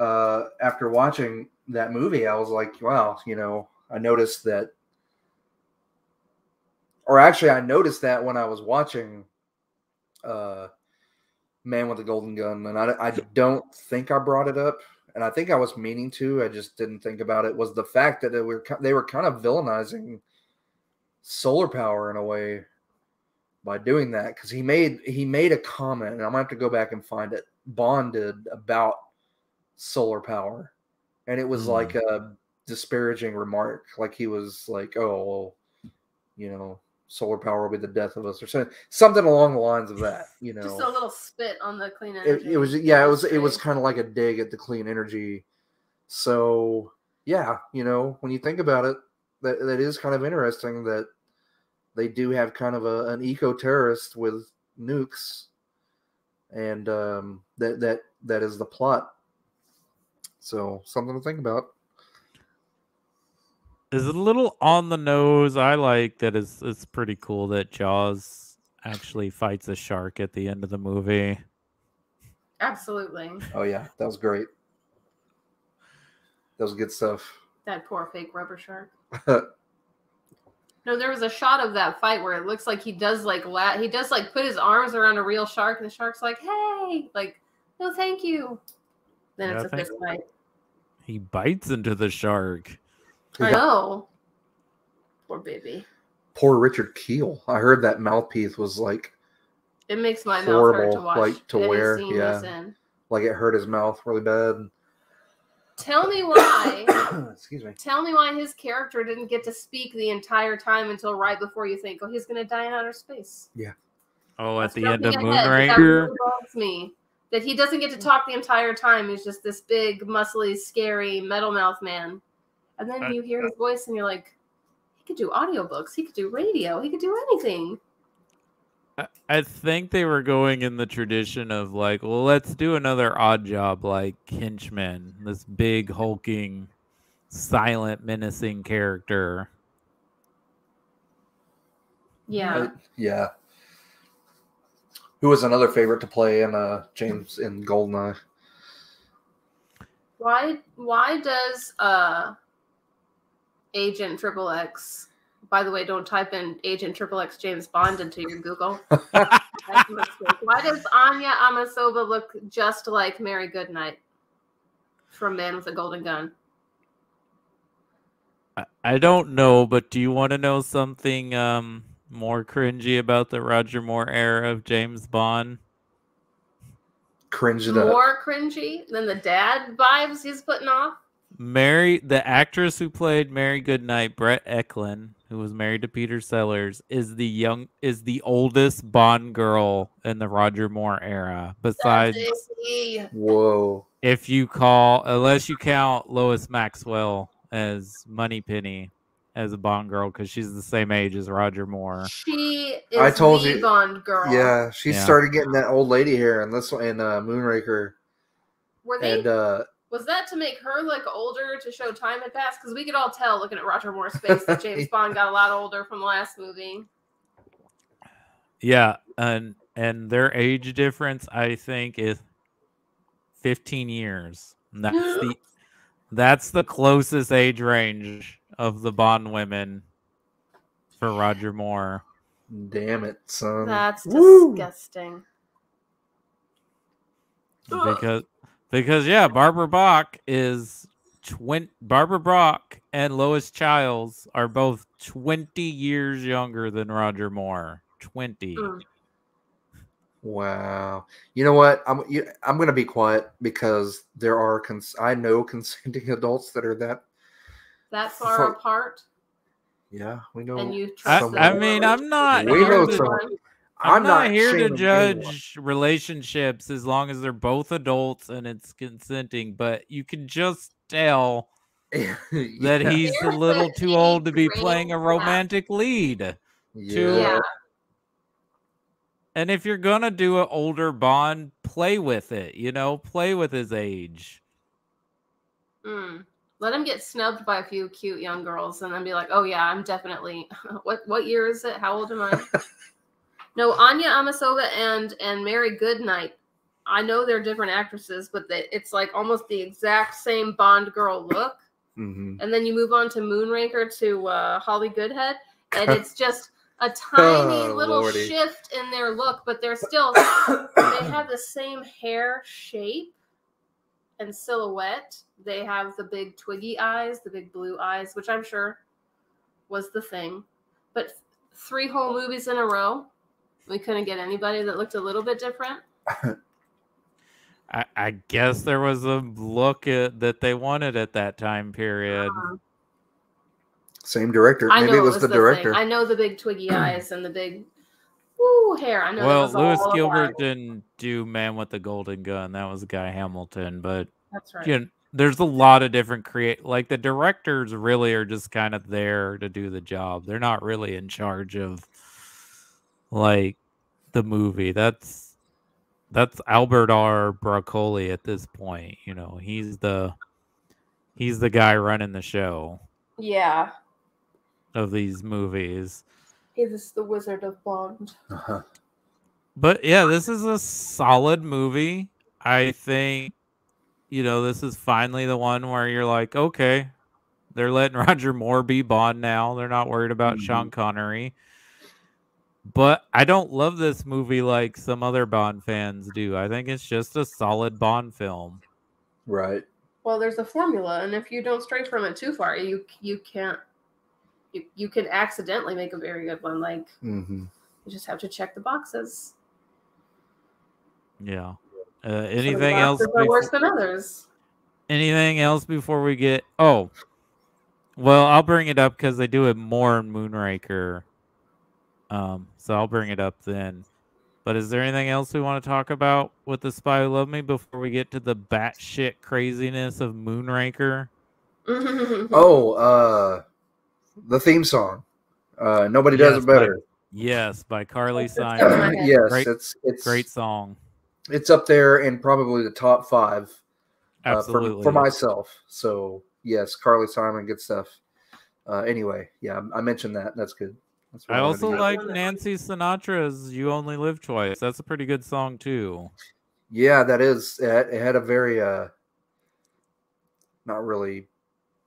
uh, after watching that movie. I was like, wow, you know, I noticed that, or actually, I noticed that when I was watching uh, Man with the Golden Gun, and I, I don't think I brought it up, and I think I was meaning to. I just didn't think about it. Was the fact that they were they were kind of villainizing solar power in a way by doing that because he made he made a comment and i'm gonna have to go back and find it bond did about solar power and it was Hmm. like a disparaging remark like he was like oh well you know solar power will be the death of us or something something along the lines of that (laughs) you know? Just a little spit on the clean it, energy. it was yeah it was it was kind of like a dig at the clean energy. So yeah you know when you think about it that, that is kind of interesting that they do have kind of a, an eco terrorist with nukes and um that that that is the plot. So something to think about is a little on the nose i like that is it's pretty cool that jaws actually fights a shark at the end of the movie Absolutely. oh yeah that was great that was good stuff That poor fake rubber shark. (laughs) No, there was a shot of that fight where it looks like he does like la- he does like put his arms around a real shark, and the shark's like, "Hey, like, no, thank you." Then Yeah, it's a thank- fist fight. he bites into the shark I know. Poor baby. poor Richard Kiel i heard that mouthpiece was like It makes my mouth hurt to watch. like, to any wear, yeah. like it hurt his mouth really bad Tell me why. (coughs) excuse me tell me why his character didn't get to speak the entire time until right before you think, oh, he's gonna die in outer space. Yeah. Oh at That's the end of jumping ahead, but That moonraker really bugs me. That he doesn't get to talk the entire time. He's just this big, muscly, scary metal mouth man. And then Uh, you hear his voice and you're like, he could do audiobooks, he could do radio, he could do anything. I- I think they were going in the tradition of like, well, let's do another Oddjob like Henchman, this big hulking, silent, menacing character. Yeah. I- yeah. Who was another favorite to play in uh James in Goldeneye? Why why does uh Agent Triple X by the way, don't type in Agent Triple X James Bond into your Google. That's a mistake. Why does Anya Amasova look just like Mary Goodnight from Man with a Golden Gun? I, I don't know, but do you want to know something um more cringy about the Roger Moore era of James Bond? Cringed up. More cringy than the dad vibes he's putting off? Mary, the actress who played Mary Goodnight, Britt Ekland, who was married to Peter Sellers, is the young is the oldest Bond girl in the Roger Moore era. Besides, Whoa. if you call, unless you count Lois Maxwell as Moneypenny as a Bond girl, because she's the same age as Roger Moore. She is I told the you- Bond girl. Yeah, she Yeah. started getting that old lady hair in this one in uh, Moonraker, Were they and uh, Was that to make her look older to show time had passed? Because we could all tell looking at Roger Moore's face that James (laughs) Bond got a lot older from the last movie. Yeah, and and their age difference, I think, is 15 years. And that's the (gasps) that's the closest age range of the Bond women for Roger Moore. Damn it, son. That's Woo! disgusting. Ugh. Because because yeah, Barbara Bach is twin Barbara Bach and Lois Chiles are both 20 years younger than Roger Moore. 20. Mm. Wow. You know what? I'm you, I'm gonna be quiet because there are cons- I know consenting (laughs) adults that are that. That far For- apart, Yeah, we know. and you I, trust someone- I mean, I'm not We here know to- someone. I'm, not, here to shaming anyone. judge relationships as long as they're both adults and it's consenting, but you can just tell (laughs) that Yeah. he's a little an too old to be playing a range. romantic lead. Yeah. Yeah. And if you're gonna do an older Bond, play with it. You know, play with his age. Mm. Let him get snubbed by a few cute young girls, and then be like, "Oh yeah, I'm definitely." (laughs) what what year is it? How old am I? (laughs) no, Anya Amasova and and Mary Goodnight. I know they're different actresses, but they, it's like almost the exact same Bond girl look. Mhm. And then you move on to Moonraker to uh, Holly Goodhead, and (laughs) it's just a tiny Oh, little Lordy. shift in their look, but they're (coughs) still they have the same hair shape and silhouette. They have the big twiggy eyes, the big blue eyes, which I'm sure was the thing. But three whole movies in a row, we couldn't get anybody that looked a little bit different. I, I guess there was a look at, that they wanted at that time period. Um, Same director. I Maybe it was, the, thing. director. I know the big twiggy (clears throat) eyes and the big woo hair. I know. that Well, was Lewis Gilbert didn't do Man with the Golden Gun. That was Guy Hamilton. But That's right. you know, there's a lot of different create. Like the directors really are just kind of there to do the job. They're not really in charge of like the movie. That's that's Albert R. Broccoli at this point. You know, he's the he's the guy running the show Yeah, of these movies. He's the Wizard of Bond. Uh-huh. But yeah, this is a solid movie. I think, you know, this is finally the one where you're like, okay, they're letting (laughs) Roger Moore be Bond now. They're not worried about Mhm. Sean Connery. But I don't love this movie like some other Bond fans do. I think it's just a solid Bond film. Right. Well, there's a formula, and if you don't stray from it too far, you you can't. You, you can accidentally make a very good one. Like hmm you just have to check the boxes. Yeah. Uh, Some of anything else? boxes are worse than others. anything else before we get? Oh, well, I'll bring it up because they do it more in Moonraker. Um, so I'll bring it up then. But is there anything else we want to talk about with the Spy Who Loved Me before we get to the batshit craziness of Moonraker? (laughs) Oh, uh, the theme song. Uh, nobody does it better. Yes, by Carly That's just coming to my Simon. head. (clears throat) yes, Great- it's it's Great song. It's up there in probably the top five uh, for, Absolutely. for myself. So yes, Carly Simon, good stuff. Uh, anyway, yeah, I mentioned that. That's good. That's I also to get. like Nancy Sinatra's "You Only Live Twice." That's a pretty good song too. Yeah, that is. It had, a very uh, not really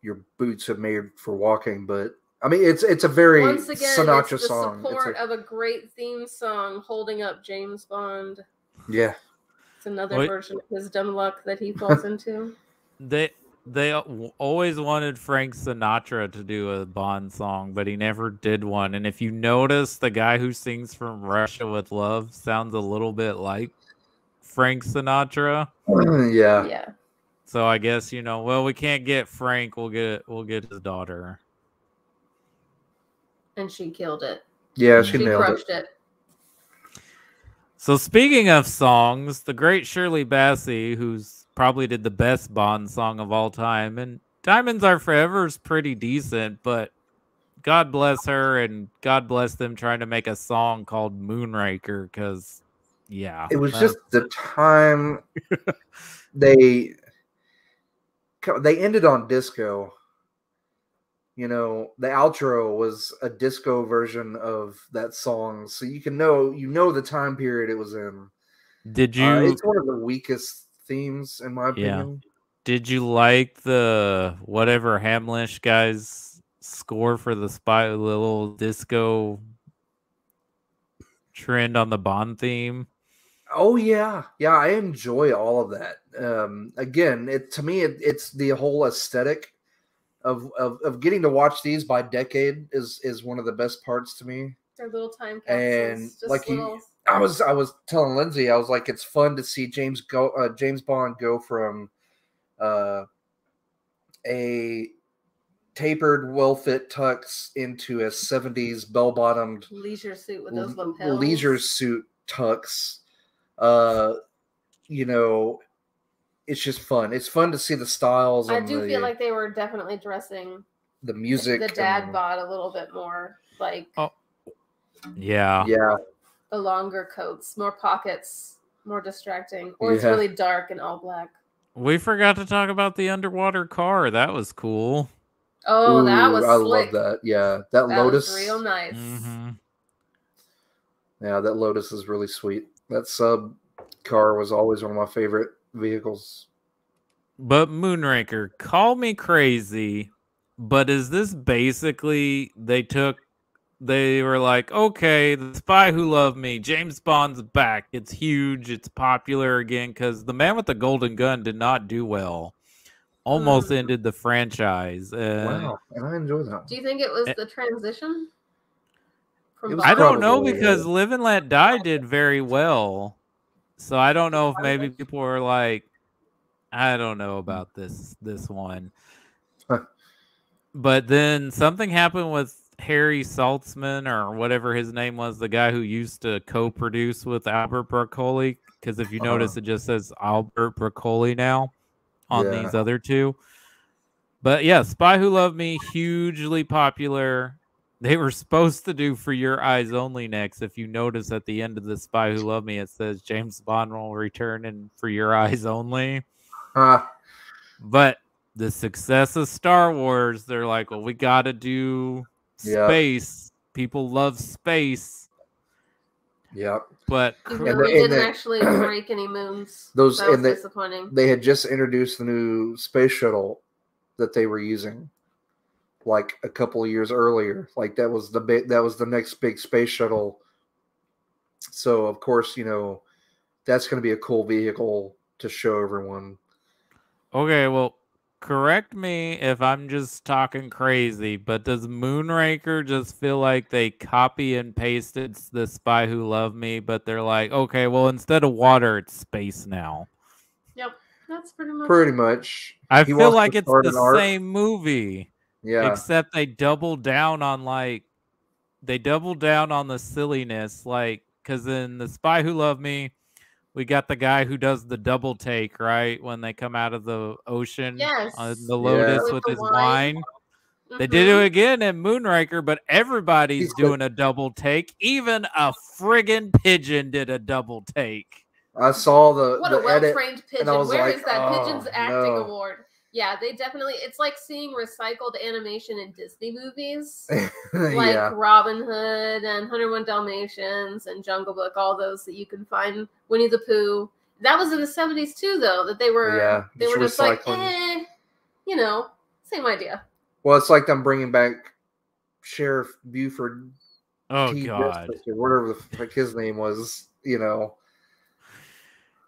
your boots are made for walking, but I mean it's it's a very Once again, Sinatra it's the song. It's support a- of a great theme song holding up James Bond. yeah, It's another Wait. version of his dumb luck that he falls (laughs) into. They they always wanted Frank Sinatra to do a Bond song, but he never did one. And if you notice, the guy who sings from Russia with Love sounds a little bit like Frank Sinatra. Mm, yeah, yeah. So I guess you know, well, we can't get Frank. We'll get we'll get his daughter. And she killed it. yeah. She She nailed it. it. So speaking of songs, the great Shirley Bassey, who's probably did the best Bond song of all time, and Diamonds Are Forever is pretty decent, but God bless her and God bless them trying to make a song called Moonraker because yeah. It was uh, just the time (laughs) they they ended on disco, you know, the outro was a disco version of that song, so you can know you know the time period it was in. Did you? Uh, it's one of the weakest themes, in my opinion. Yeah. opinion. Did you like the whatever Hamlisch guys score for the spy the little disco trend on the Bond theme? Oh yeah, yeah. I enjoy all of that. Um, again, it to me, it, it's the whole aesthetic of, of of getting to watch these by decade is is one of the best parts to me. They're little time And, capsules. just like, you- little, I was I was telling Lindsay, I was like, it's fun to see James go uh, James Bond go from uh, a tapered, well fit tux into a '70s bell bottomed leisure suit with those lapels. leisure suit tux. Uh, you know, it's just fun. It's fun to see the styles. I do the, feel like they were definitely dressing the music. the dad and- bod a little bit more, like Oh. Yeah. Yeah, the longer coats, more pockets, more distracting, or it's really dark and all black. We forgot to talk about the underwater car. That was cool. Oh, that was I slick. love that. Yeah, that, That Lotus. was real nice. Mm-hmm. Yeah, that Lotus is really sweet. That sub car was always one of my favorite vehicles. But Moonraker, call me crazy, but is this basically they took they were like, okay, the spy who loved me, James Bond's back. It's huge, it's popular again because the man with the golden gun did not do well. Almost Hmm. ended the franchise. And wow, and I enjoy that. Do you think it was Eh. the transition? From was I don't know because yeah. Live and Let Die did very well. So I don't know if maybe people were like, I don't know about this this one. Huh. but then something happened with Harry Saltzman or whatever his name was, the guy who used to co-produce with Albert Broccoli. Because if you Uh-huh. notice, it just says Albert Broccoli now on Yeah. these other two. But yeah, Spy Who Loved Me, hugely popular. They were supposed to do For Your Eyes Only next. If you notice at the end of the Spy Who Loved Me, it says James Bond will return in For Your Eyes Only. Huh. But the success of Star Wars, they're like, well, we got to do Yeah. space. People love space. Yeah, But Even And the- we and didn't the- actually break any moons. (clears throat) Those- that was and the- disappointing. they had just introduced the new space shuttle that they were using, like a couple of years earlier. Like that was the big, that was the next big space shuttle. So of course, you know, that's going to be a cool vehicle to show everyone. Okay, well, correct me if I'm just talking crazy, but does Moonraker just feel like they copy and pasted s- the Spy Who Loved Me, but they're like, okay, well, instead of water, it's space now. Yep, that's pretty much. Pretty much. I He feel like it's the same movie, Yeah. except they double down on like, they double down on the silliness, like, because in the Spy Who Loved Me, we got the guy who does the double take, right? When they come out of the ocean Yes. on the Lotus With with the his wine. wine. They did Mhm. it again in Moonraker, but everybody's He's (laughs) the- doing a double take. Even a friggin' pigeon did a double take. I saw the, What the a well trained pigeon. was Where is like, that oh, pigeon's acting no. award? Yeah, they definitely. It's like seeing recycled animation in Disney movies, (laughs) like yeah. Robin Hood and 101 Dalmatians and Jungle Book. All those that you can find. Winnie the Pooh. That was in the 70s too, though. That they were. Yeah, they just were just like, recycling. eh, you know, same idea. Well, it's like them bringing back Sheriff Buford Oh T. god. Justice or whatever the fuck his name was. You know.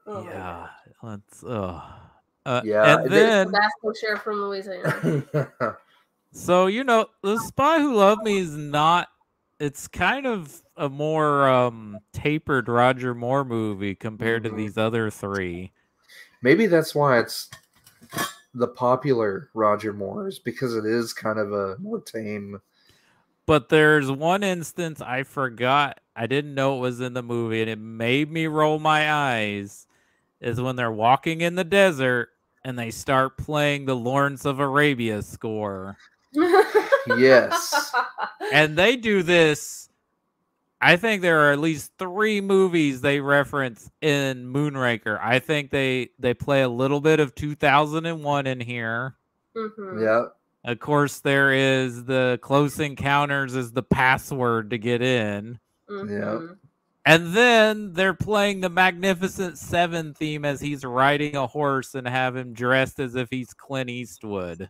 Oh yeah. God. Let's uh, uh Yeah, and it- then Tabasco Sheriff from Louisiana. (laughs) so you know, The Spy Who Loved Me is not it's kind of a more um tapered Roger Moore movie compared Mhm. to these other three. Maybe that's why it's the popular Roger Moore's because it is kind of a more tame. But there's one instance I forgot. I didn't know it was in the movie, and it made me roll my eyes. Is when they're walking in the desert and they start playing the Lawrence of Arabia score. Yes. And they do this. I think there are at least three movies they reference in Moonraker. I think they they play a little bit of 2001 in here. Mhm. Yeah. Of course, there is the close encounters is the password to get in. Mhm. And then they're playing the Magnificent Seven theme as he's riding a horse and have him dressed as if he's Clint Eastwood.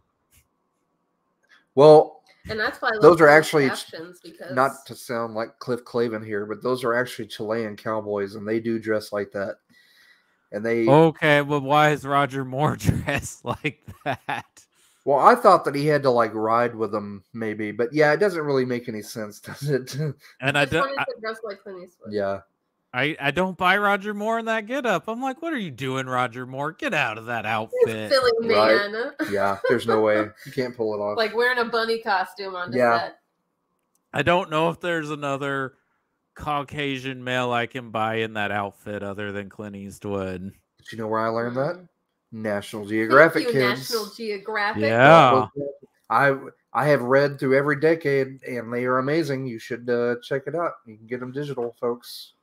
Well, And that's why Those are actually captions because not to sound like Cliff Clavin here, but those are actually Chilean cowboys, and they do dress like that. And they, Okay, but why is Roger Moore (laughs) dressed like that? Well, I thought that he had to like ride with them, maybe, but yeah, it doesn't really make any sense, (laughs) does it? And I I don't, I, dress like Clint Eastwood. yeah, I, I don't buy Roger Moore in that get up. I'm like, what are you doing, Roger Moore? Get out of that He's outfit. silly Right. man. yeah. There's no way you can't pull it off. like wearing a bunny costume on the Yeah. set. I don't know if there's another Caucasian male I can buy in that outfit other than Clint Eastwood. But you know where I learned that? Mm-hmm. National Thank Geographic you, kids. National Geographic. Yeah. I I have read through every decade, and they are amazing. You should uh, check it out. You can get them digital, folks.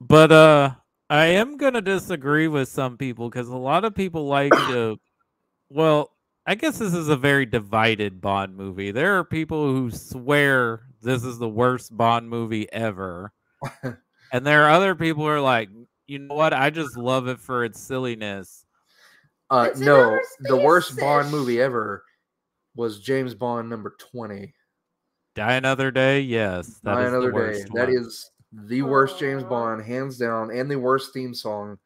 But uh I am gonna disagree with some people because a lot of people like to (coughs) well, I guess this is a very divided Bond movie. There are people who swear this is the worst Bond movie ever. (laughs) and there are other people who are like, you know what, I just love it for its silliness. Uh, It's no, the worst Bond movie ever was James Bond number twenty. Die Another Day, yes. that Die is Another the worst Day. That one. is the worst James Bond, hands down, and the worst theme song,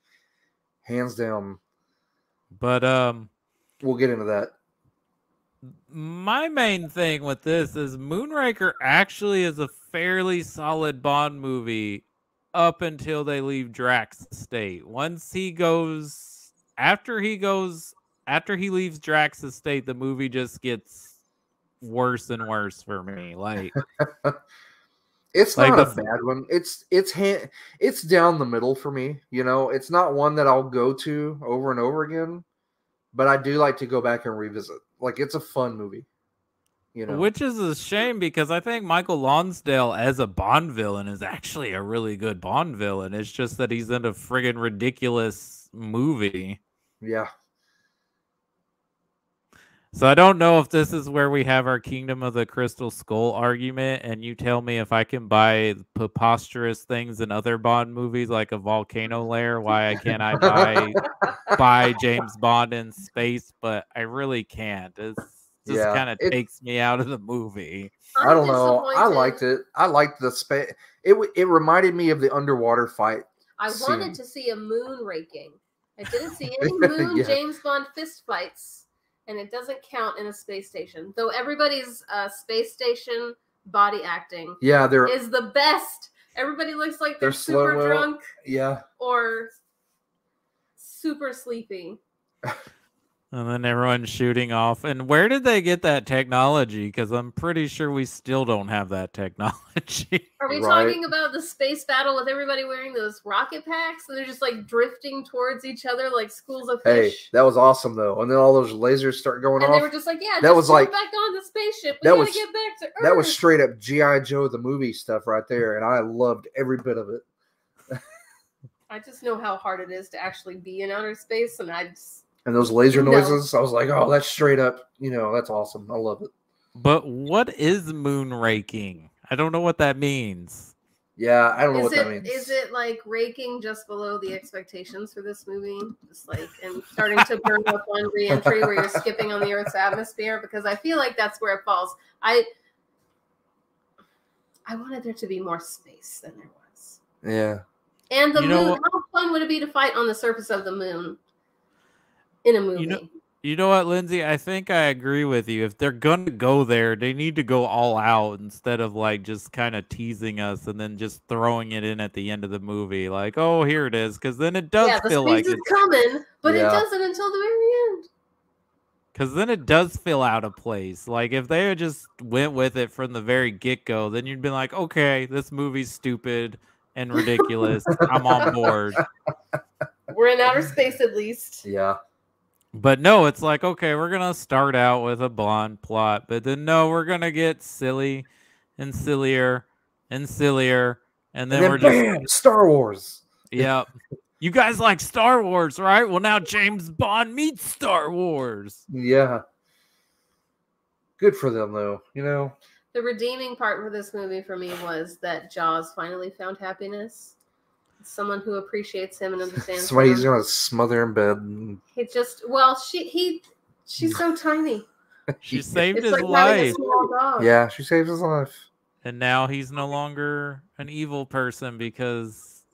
hands down. But um We'll get into that. my main thing with this is Moonraker actually is a fairly solid Bond movie up until they leave Drax state. Once he goes after he goes after he leaves Drax's Estate, the movie just gets worse and worse for me. Like (laughs) It's Like not a bad one. It's it's hand, it's down the middle for me. You know, it's not one that I'll go to over and over again, but I do like to go back and revisit. Like it's a fun movie. You know, which is a shame because I think Michael Lonsdale as a Bond villain is actually a really good Bond villain. It's just that he's in a friggin' ridiculous movie. yeah, So I don't know if this is where we have our Kingdom of the Crystal Skull argument, and you tell me if I can buy preposterous things in other Bond movies like a volcano lair. Why I can't I buy (laughs) buy James Bond in space? But I really can't. It's just Yeah, kind of takes me out of the movie. I don't know. I liked it. I liked the space. It it reminded me of the underwater fight. I scene. wanted to see a moon raking. I didn't see (laughs) any moon Yeah. James Bond fist fights, and it doesn't count in a space station. Though everybody's uh, space station body acting Yeah, they're is the best. Everybody looks like they're, They're super slow-mo. drunk yeah. or super sleepy. (laughs) And then everyone's shooting off. And where did they get that technology? Because I'm pretty sure we still don't have that technology. (laughs) Are we Right. talking about the space battle with everybody wearing those rocket packs and they're just like drifting towards each other like schools of Hey, fish? Hey, that was awesome though. And then all those lasers start going and off. they were just like, yeah, That just was jump like- back on the spaceship. We that gotta was- get back to Earth. that was straight up GI Joe the movie stuff right there, and I loved every bit of it. (laughs) I just know how hard it is to actually be in outer space, and I just And those laser No. noises, I was like, oh, that's straight up. You know, that's awesome. I love it. But what is moon raking? I don't know what that means. Yeah, I don't know is what it that means. is it like raking just below the expectations for this movie, just like and starting to burn up on reentry where you're skipping on the Earth's atmosphere? Because I feel like that's where it falls. I I wanted there to be more space than there was. Yeah. And the You moon, how fun would it be to fight on the surface of the moon in a movie? know- You know what, Lindsay? I think I agree with you. If they're gonna go there, they need to go all out instead of like just kind of teasing us and then just throwing it in at the end of the movie. Like, oh, here it is, because then it does yeah, feel like it's coming, but Yeah. it doesn't until the very end. Because then it does feel out of place. Like if they had just went with it from the very get go, then you'd be like, okay, this movie's stupid and ridiculous. (laughs) I'm on board. We're in outer space at least. Yeah. But no, it's like, okay, we're gonna start out with a Bond plot, but then no, we're gonna get silly and sillier and sillier, and then, And then we're just Star Wars. Yep. You guys like Star Wars, right? Well now James Bond meets Star Wars. Yeah. Good for them though. You know. The redeeming part for this movie for me was that Jaws finally found happiness. Someone who appreciates him and understands. Somebody he's him. gonna smother in bed. He just well, she he she's so tiny. (laughs) She saved It's his like having life, yeah, she saves his life. and now he's no longer an evil person because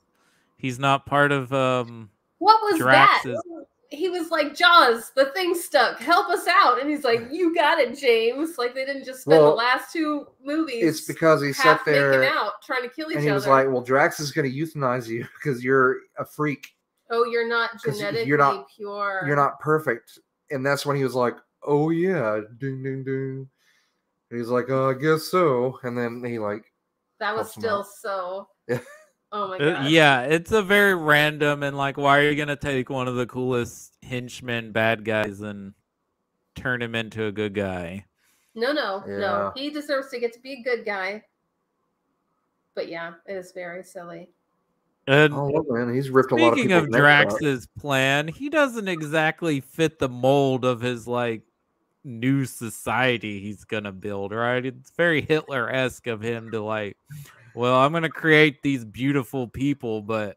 he's not part of um What was Drax that? He was like, Jaws, the thing stuck. Help us out. And he's like, You got it, James. Like they didn't just spend Well, the last two movies It's because he sat half there out, trying to kill each and he other. was like, "Well, Drax is gonna euthanize you (laughs) because you're a freak. oh, you're not genetically you're not- pure. You're not perfect." And that's when he was like, "Oh yeah, ding ding ding." And he's like, "Uh, I guess so." And then he like, That was still so. (laughs) Yeah. Oh my Uh, god. yeah, it's a very random and like, why are you gonna take one of the coolest henchmen bad guys and turn him into a good guy? No, no, Yeah. no. He deserves to get to be a good guy. But yeah, it is very silly. And "Oh look, man, he's ripped a lot of speaking of necks out." Drax's plan, he doesn't exactly fit the mold of his like new society he's gonna build, right? It's very Hitler esque of him to like, well, I'm gonna create these beautiful people, but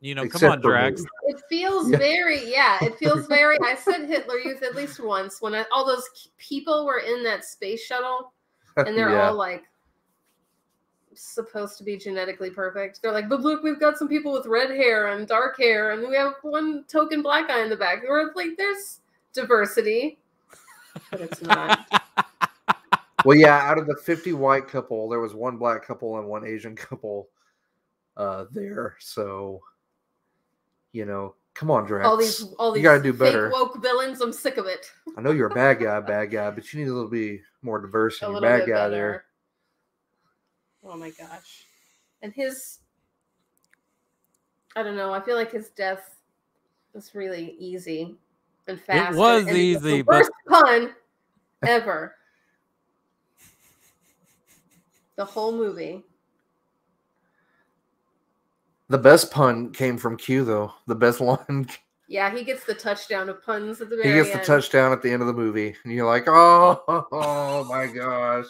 you know, come on, Drax. It feels Yeah. very, yeah, it feels (laughs) very. I said Hitler Youth at least once when I, all those people were in that space shuttle and they're Yeah. all like supposed to be genetically perfect. They're like, but look, we've got some people with red hair and dark hair, and we have one token black guy in the back. We're like, there's diversity, but it's not. (laughs) well, yeah, out of the 50 white couple, there was one black couple and one Asian (laughs) couple uh there. So, you know, come on, Drax. all these, all these you gotta do fake better. woke villains. I'm sick of it. I know you're a bad guy, (laughs) bad guy, but you need a little bit more diverse a in your bad guy better. there. Oh my gosh. And his I don't know, I feel like his death was really easy and fast. was and, and it was easy, the but- worst pun ever. The whole movie. The best pun came from Q though. The best (laughs) line Yeah, he gets the touchdown of puns at the he very gets the end. touchdown at the end of the movie, and you're like, oh, (laughs) oh my gosh.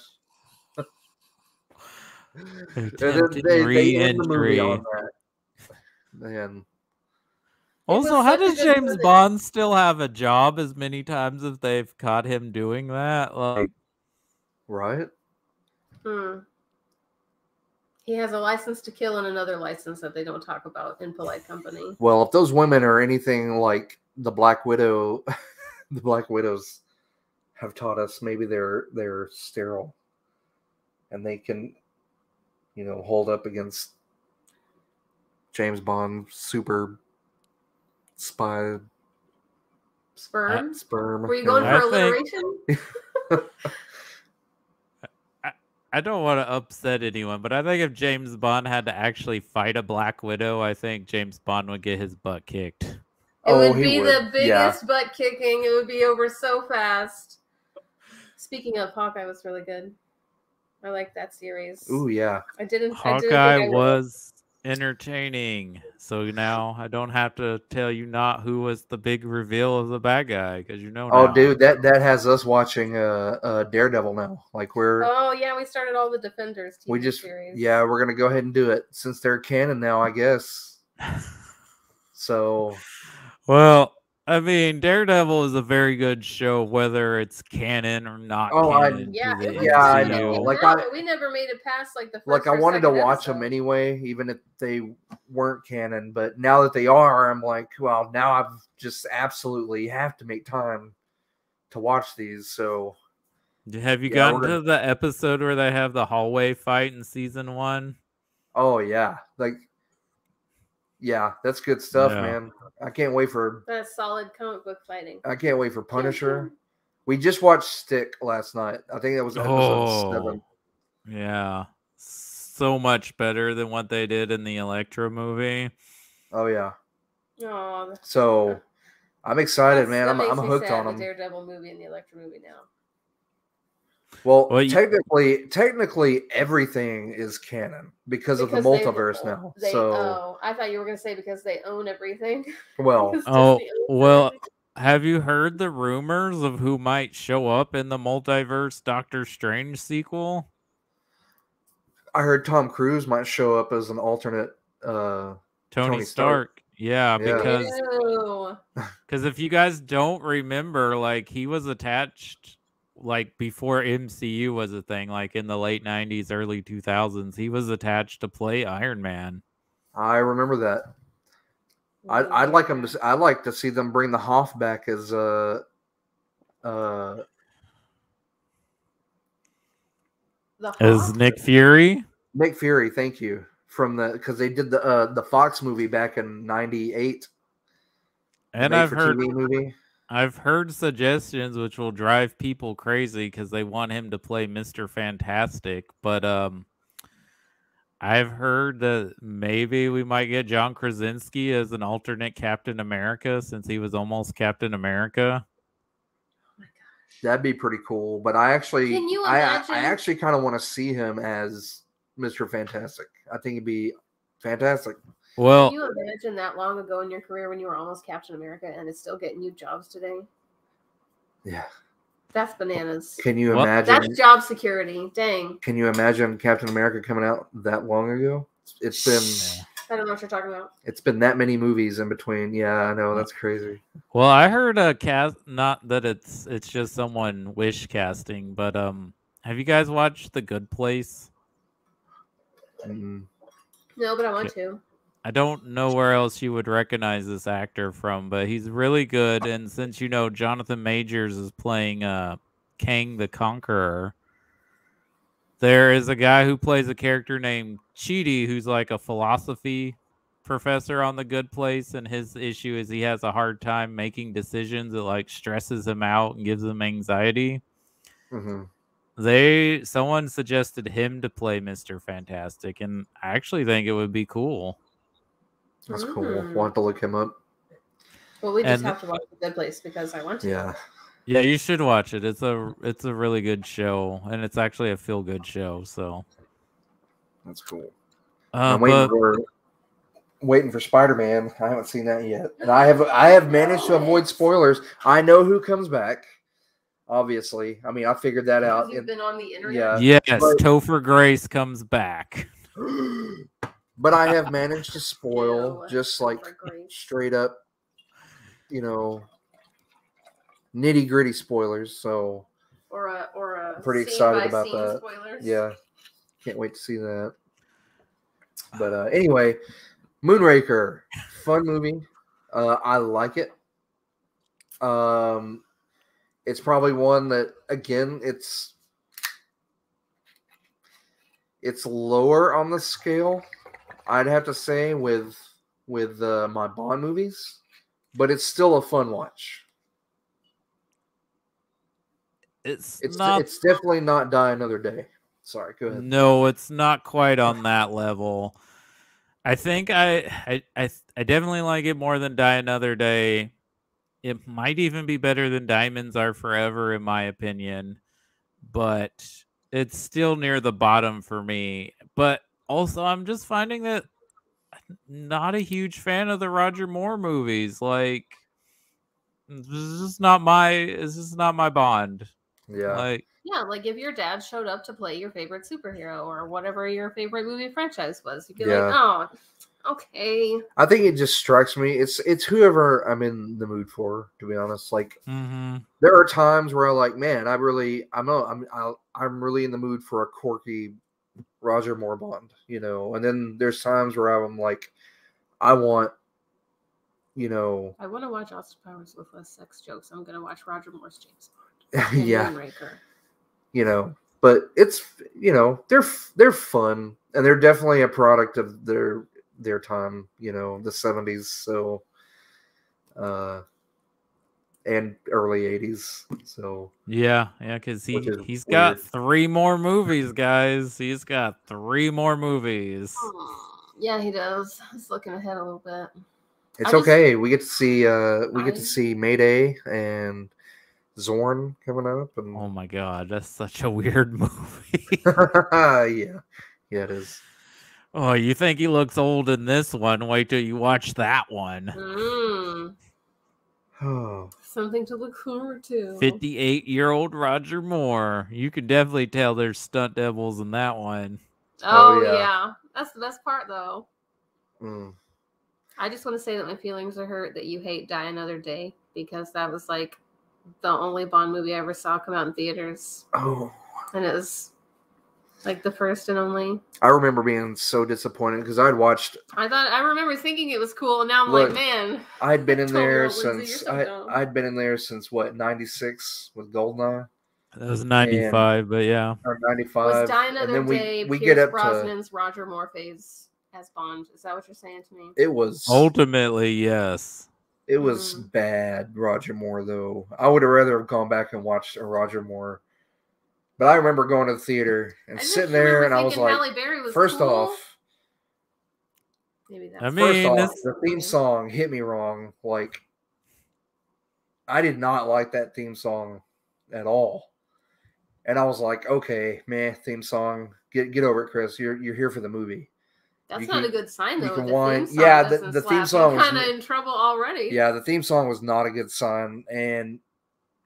And then Attempted they, they end the movie re-entry. on that. And was Also, how does James movie. Bond still have a job as many times as they've caught him doing that? Like, right? Hmm. He has a license to kill and another license that they don't talk about in polite company. Well, if those women are anything like the Black Widow, (laughs) the Black Widows have taught us, maybe they're they're sterile, and they can, you know, hold up against James Bond super spy Sperm. Uh, sperm. Were you going I for think- alliteration? (laughs) (laughs) I don't want to upset anyone, but I think if James Bond had to actually fight a Black Widow, I think James Bond would get his butt kicked. It Oh, would be would. the Yeah. biggest butt kicking. It would be over so fast. Speaking of Hawkeye, was really good. I like that series. Ooh yeah, I didn't. I didn't Hawkeye think I would. was entertaining, so now I don't have to tell you not who was the big reveal of the bad guy because you know. Oh, now. dude, that that has us watching uh, uh Daredevil now. Like we're Oh yeah, we started all the Defenders TV we just series. yeah we're gonna go ahead and do it since they're canon now, I guess. (laughs) So Well, I mean, Daredevil is a very good show, whether it's canon or not. Oh, I- canon to Yeah, it was Yeah, I know. Like, No, I- we never made it past like the first like I wanted to second watch them anyway, even if they weren't canon. But now that they are, I'm like, well, now I've just absolutely have to make time to watch these. So Have you Yeah, gotten we're to the episode where they have the hallway fight in season one? oh yeah, like yeah, that's good stuff, Yeah. man. I can't wait for That's solid comic book fighting. I can't wait for Punisher. We just watched Stick last night. I think that was episode Oh, seven. yeah. So much better than what they did in the Elektra movie. Oh yeah. Oh, So I'm excited, man. I'm, I'm hooked sad, on The them. Daredevil movie and the Elektra movie now. Well, Well, you- technically, technically, everything is canon because, of the Because they- multiverse now. They, so, oh, I thought you were gonna say because they own everything. (laughs) well, Oh, well, everything. have you heard the rumors of who might show up in the multiverse Doctor Strange sequel? I heard Tom Cruise might show up as an alternate. Uh, Tony, Tony Stark. Stark. Yeah, Yeah. because because (laughs) if you guys don't remember, like he was attached like before MCU was a thing, like in the late '90s, early 2000s, he was attached to play Iron Man. I remember that. I'd, I'd like them to. s- I'd like to see them bring the Hoff back as uh, uh, As Nick Fury. Nick Fury. Thank you from the because they did the uh, the Fox movie back in '98. And I've heard movie. I've heard suggestions which will drive people crazy because they want him to play Mr. Fantastic, but um I've heard that maybe we might get John Krasinski as an alternate Captain America since he was almost Captain America. That'd be pretty cool. But I actually, Can you I, I imagine- I actually kind of want to see him as Mister Fantastic. I think it'd be fantastic. Well, Can you imagine that long ago in your career when you were almost Captain America and it's still getting you jobs today? Yeah. That's bananas. Can you Well, imagine? That's job security. Dang. Can you imagine Captain America coming out that long ago? It's been I don't know what you're talking about. it's been that many movies in between. Yeah, I know that's crazy. well, I heard a cast not that it's it's just someone wish casting, but um have you guys watched The Good Place? Mm. No, but I want to. I don't know where else you would recognize this actor from, but he's really good. And since you know Jonathan Majors is playing uh, Kang the Conqueror, there is a guy who plays a character named Chidi, who's like a philosophy professor on The Good Place, and his issue is he has a hard time making decisions. It like stresses him out and gives him anxiety. hmm They someone suggested him to play Mister Fantastic, and I actually think it would be cool. That's cool. Mm. Want to look him up? Well, we just And- have to watch The Good Place because I want to. Yeah. Yeah, you should watch it. It's a it's a really good show, and it's actually a feel good show. So, That's cool. uh, I'm waiting but for waiting for Spider Man. I haven't seen that yet, and I have I have managed to avoid spoilers. I know who comes back. Obviously, I mean I figured that out. You've in- been on the internet. yeah. yes, but- Topher Grace comes back. (gasps) (gasps) but I have (laughs) managed to spoil Ew, just like straight up, you know, nitty gritty spoilers. So Or a or a Pretty excited about that. Spoilers. yeah, can't wait to see that. But uh, anyway, Moonraker, fun movie. Uh, I like it. Um, it's probably one that again, it's it's lower on the scale. I'd have to say with with uh, my Bond movies, but it's still a fun watch. It's, It's not. it's definitely not Die Another Day. Sorry, go ahead. no, it's not quite on that level. I think I, I I I definitely like it more than Die Another Day. It might even be better than Diamonds Are Forever, in my opinion, but it's still near the bottom for me. But also, I'm just finding that I'm not a huge fan of the Roger Moore movies. Like, this is not my this is not my Bond. Yeah, Like, Yeah, like if your dad showed up to play your favorite superhero or whatever your favorite movie franchise was, you'd be Yeah. like, oh, okay. I think it just strikes me. It's it's whoever I'm in the mood for. To be honest, like mhm. there are times where I'm like, man, I really, I'm, a, I'm, I'll, I'm really in the mood for a quirky Roger Moore Bond, you know. And then there's times where I'm like, I want, you know, I want to watch Austin Powers with less sex jokes. I'm gonna watch Roger Moore's James Bond. (laughs) yeah, Moonraker. you know. But it's, you know, they're they're fun and they're definitely a product of their their time, you know, the '70s. So, uh, and early '80s. So Yeah, yeah, because he Which is he's got three more movies, guys. He's got three more movies. Yeah, he does. He's looking ahead a little bit. It's I just- okay. We get to see uh we get to see Mayday and Zorin coming up and Oh my god, that's such a weird (laughs) movie. (laughs) yeah. Yeah, it is. oh, you think he looks old in this one? Wait till you watch that one. Mm. (sighs) Oh, Something to look forward to. 58 year old Roger Moore. You could definitely tell there's stunt devils in that one. Oh, Oh, yeah. yeah. That's the best part, though. mm. I just want to say that my feelings are hurt that you hate Die Another Day because that was like the only Bond movie I ever saw come out in theaters. oh. And it was like the first and only. I remember being so disappointed because I'd watched, I thought, I remember thinking it was cool. And now I'm Look, like, man, I'd been (laughs) in there since I, dumb. I'd been in there since what '96 with Goldeneye That was 95, but yeah. or '95, was Die and Another then we Day we Pierce get up to Brosnan's Roger Moore phase as Bond? Is that what you're saying to me? it was Ultimately, yes. It was Mm. bad, Roger Moore, though. I would have rather have gone back and watched a Roger Moore. But I remember going to the theater and I sitting there, and I was like, Halle Berry was first cool. off, maybe that's I first mean, off, this- the theme song hit me wrong. Like, I did not like that theme song at all. And I was like, okay, man, theme song, get get over it, Chris. You're you're here for the movie. That's you not can- a good sign you though. can if the whine- yeah, the- the theme song was kind of in trouble already. Yeah, the theme song was not a good sign, and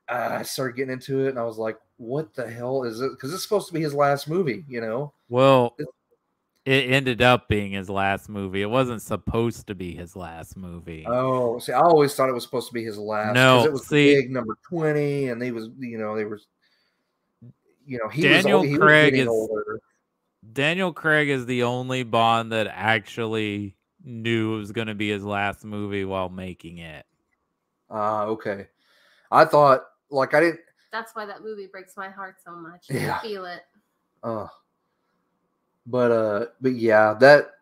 uh, I started getting into it, and I was like, "What the hell is it?" Because it's supposed to be his last movie, you know. Well, It- it ended up being his last movie. It wasn't supposed to be his last movie. Oh, see, I always thought it was supposed to be his last. No, it was see- big number twenty, and they was, you know, they were, you know, he Daniel was, he Craig was is- older. Daniel Craig is the only Bond that actually knew it was going to be his last movie while making it. Ah, okay. I thought, like, I didn't. That's why that movie breaks my heart so much. Yeah. I feel it. Uh, but uh, but yeah, that.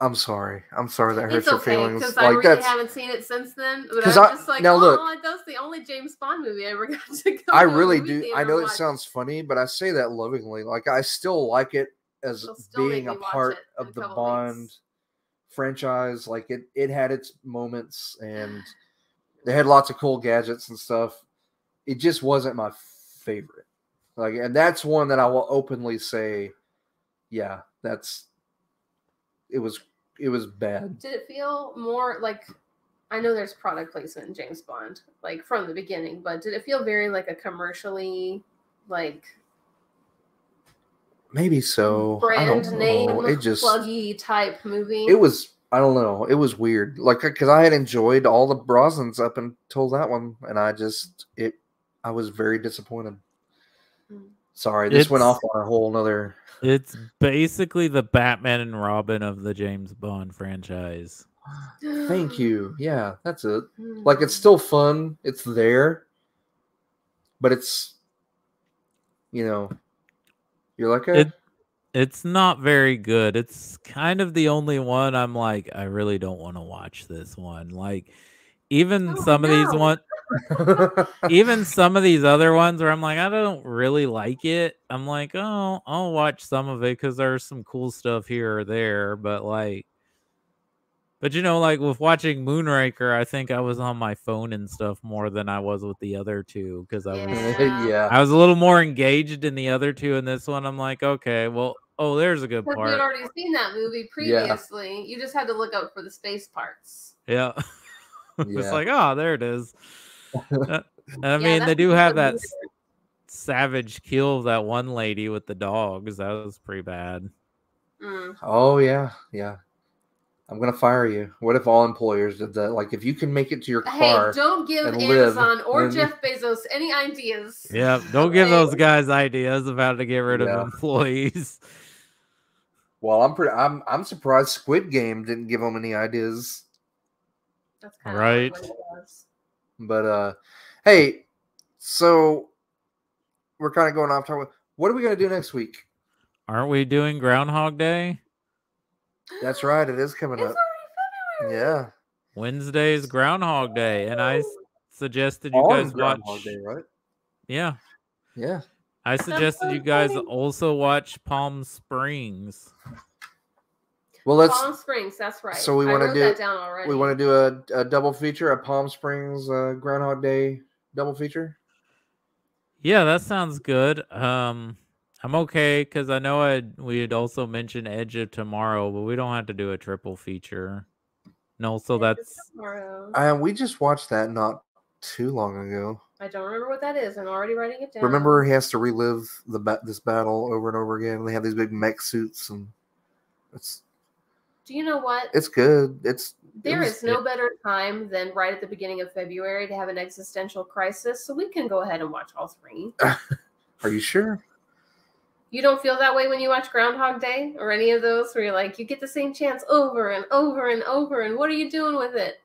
I'm sorry. I'm sorry that hurts It's your feelings. because I Like really that's. haven't seen it since then. But I'm just like, now oh, look. that's the only James Bond movie I ever (laughs) got to go. I really do. I know it sounds funny, but I say that lovingly. Like I still like it as It'll still make being a part of a the Bond weeks. franchise. Like it, it had its moments, and (sighs) they had lots of cool gadgets and stuff. It just wasn't my favorite. Like, and that's one that I will openly say, yeah, that's. It was. It was bad. Did it feel more like? I know there's product placement in James Bond, like from the beginning, but did it feel very like a commercially, like Maybe so. I brand don't name know. It just. pluggy type movie? It was I don't know. It was weird. Like because I had enjoyed all the Brosnans up until that one, and I just it I was very disappointed. Mm. Sorry, this went off on a whole nother. It's basically the Batman and Robin of the James Bond franchise. (gasps) Thank you. Yeah, that's it. Mm. Like it's still fun. It's there, but it's you know, you're like eh, It- It's not very good. It's kind of the only one I'm like, I really don't want to watch this one. Like, even Oh, some of these no. one, (laughs) even some of these other ones where I'm like, I don't really like it. I'm like, oh, I'll watch some of it because there's some cool stuff here or there. But like, but you know, like with watching Moonraker, I think I was on my phone and stuff more than I was with the other two because I was Yeah. (laughs) yeah. I was a little more engaged in the other two. In this one, I'm like, okay, well, oh, there's a good Because you part. had already seen that movie previously. You just had to look out for the space parts. Yeah. (laughs) Yeah. it's like, oh, there it is. Uh, and I (laughs) Yeah, mean, they do have that movie. s- savage kill of that one lady with the dogs. That was pretty bad. Mm. Oh yeah, yeah. I'm gonna fire you. What if all employers did that? Like if you can make it to your car, Hey, car, don't give and live, Amazon or then- Jeff Bezos any ideas. Yeah. Don't give those guys ideas about how to get rid Yeah. of employees. (laughs) well, I'm pretty. I'm I'm surprised Squid Game didn't give them any ideas. That's kind Right. of what it was. But uh, hey, so we're kind of going off topic. What are we gonna do next week? Aren't we doing Groundhog Day? That's right. It is coming It's up. February. Yeah. Wednesday's Groundhog Day, and I suggested you On guys watch. Groundhog Day, right? Yeah, Yeah. I suggested you guys funny. also watch Palm Springs. Well, let's. Palm Springs. That's right. so we wanna do- that down already. We want to do a, a double feature, a Palm Springs uh, Groundhog Day double feature. Yeah, that sounds good. Um, I'm okay because I know I we had also mentioned Edge of Tomorrow, but we don't have to do a triple feature and also that's tomorrow. Uh, we just watched that not too long ago. I don't remember what that is. I'm already writing it down. Remember, he has to relive the ba- this battle over and over again. They have these big mech suits, and it's Do you know what? it's good. It's There was- is no better time than right at the beginning of February to have an existential crisis, so we can go ahead and watch all three. (laughs) Are you sure? You don't feel that way when you watch Groundhog Day or any of those where you're like, you get the same chance over and over and over, and what are you doing with it?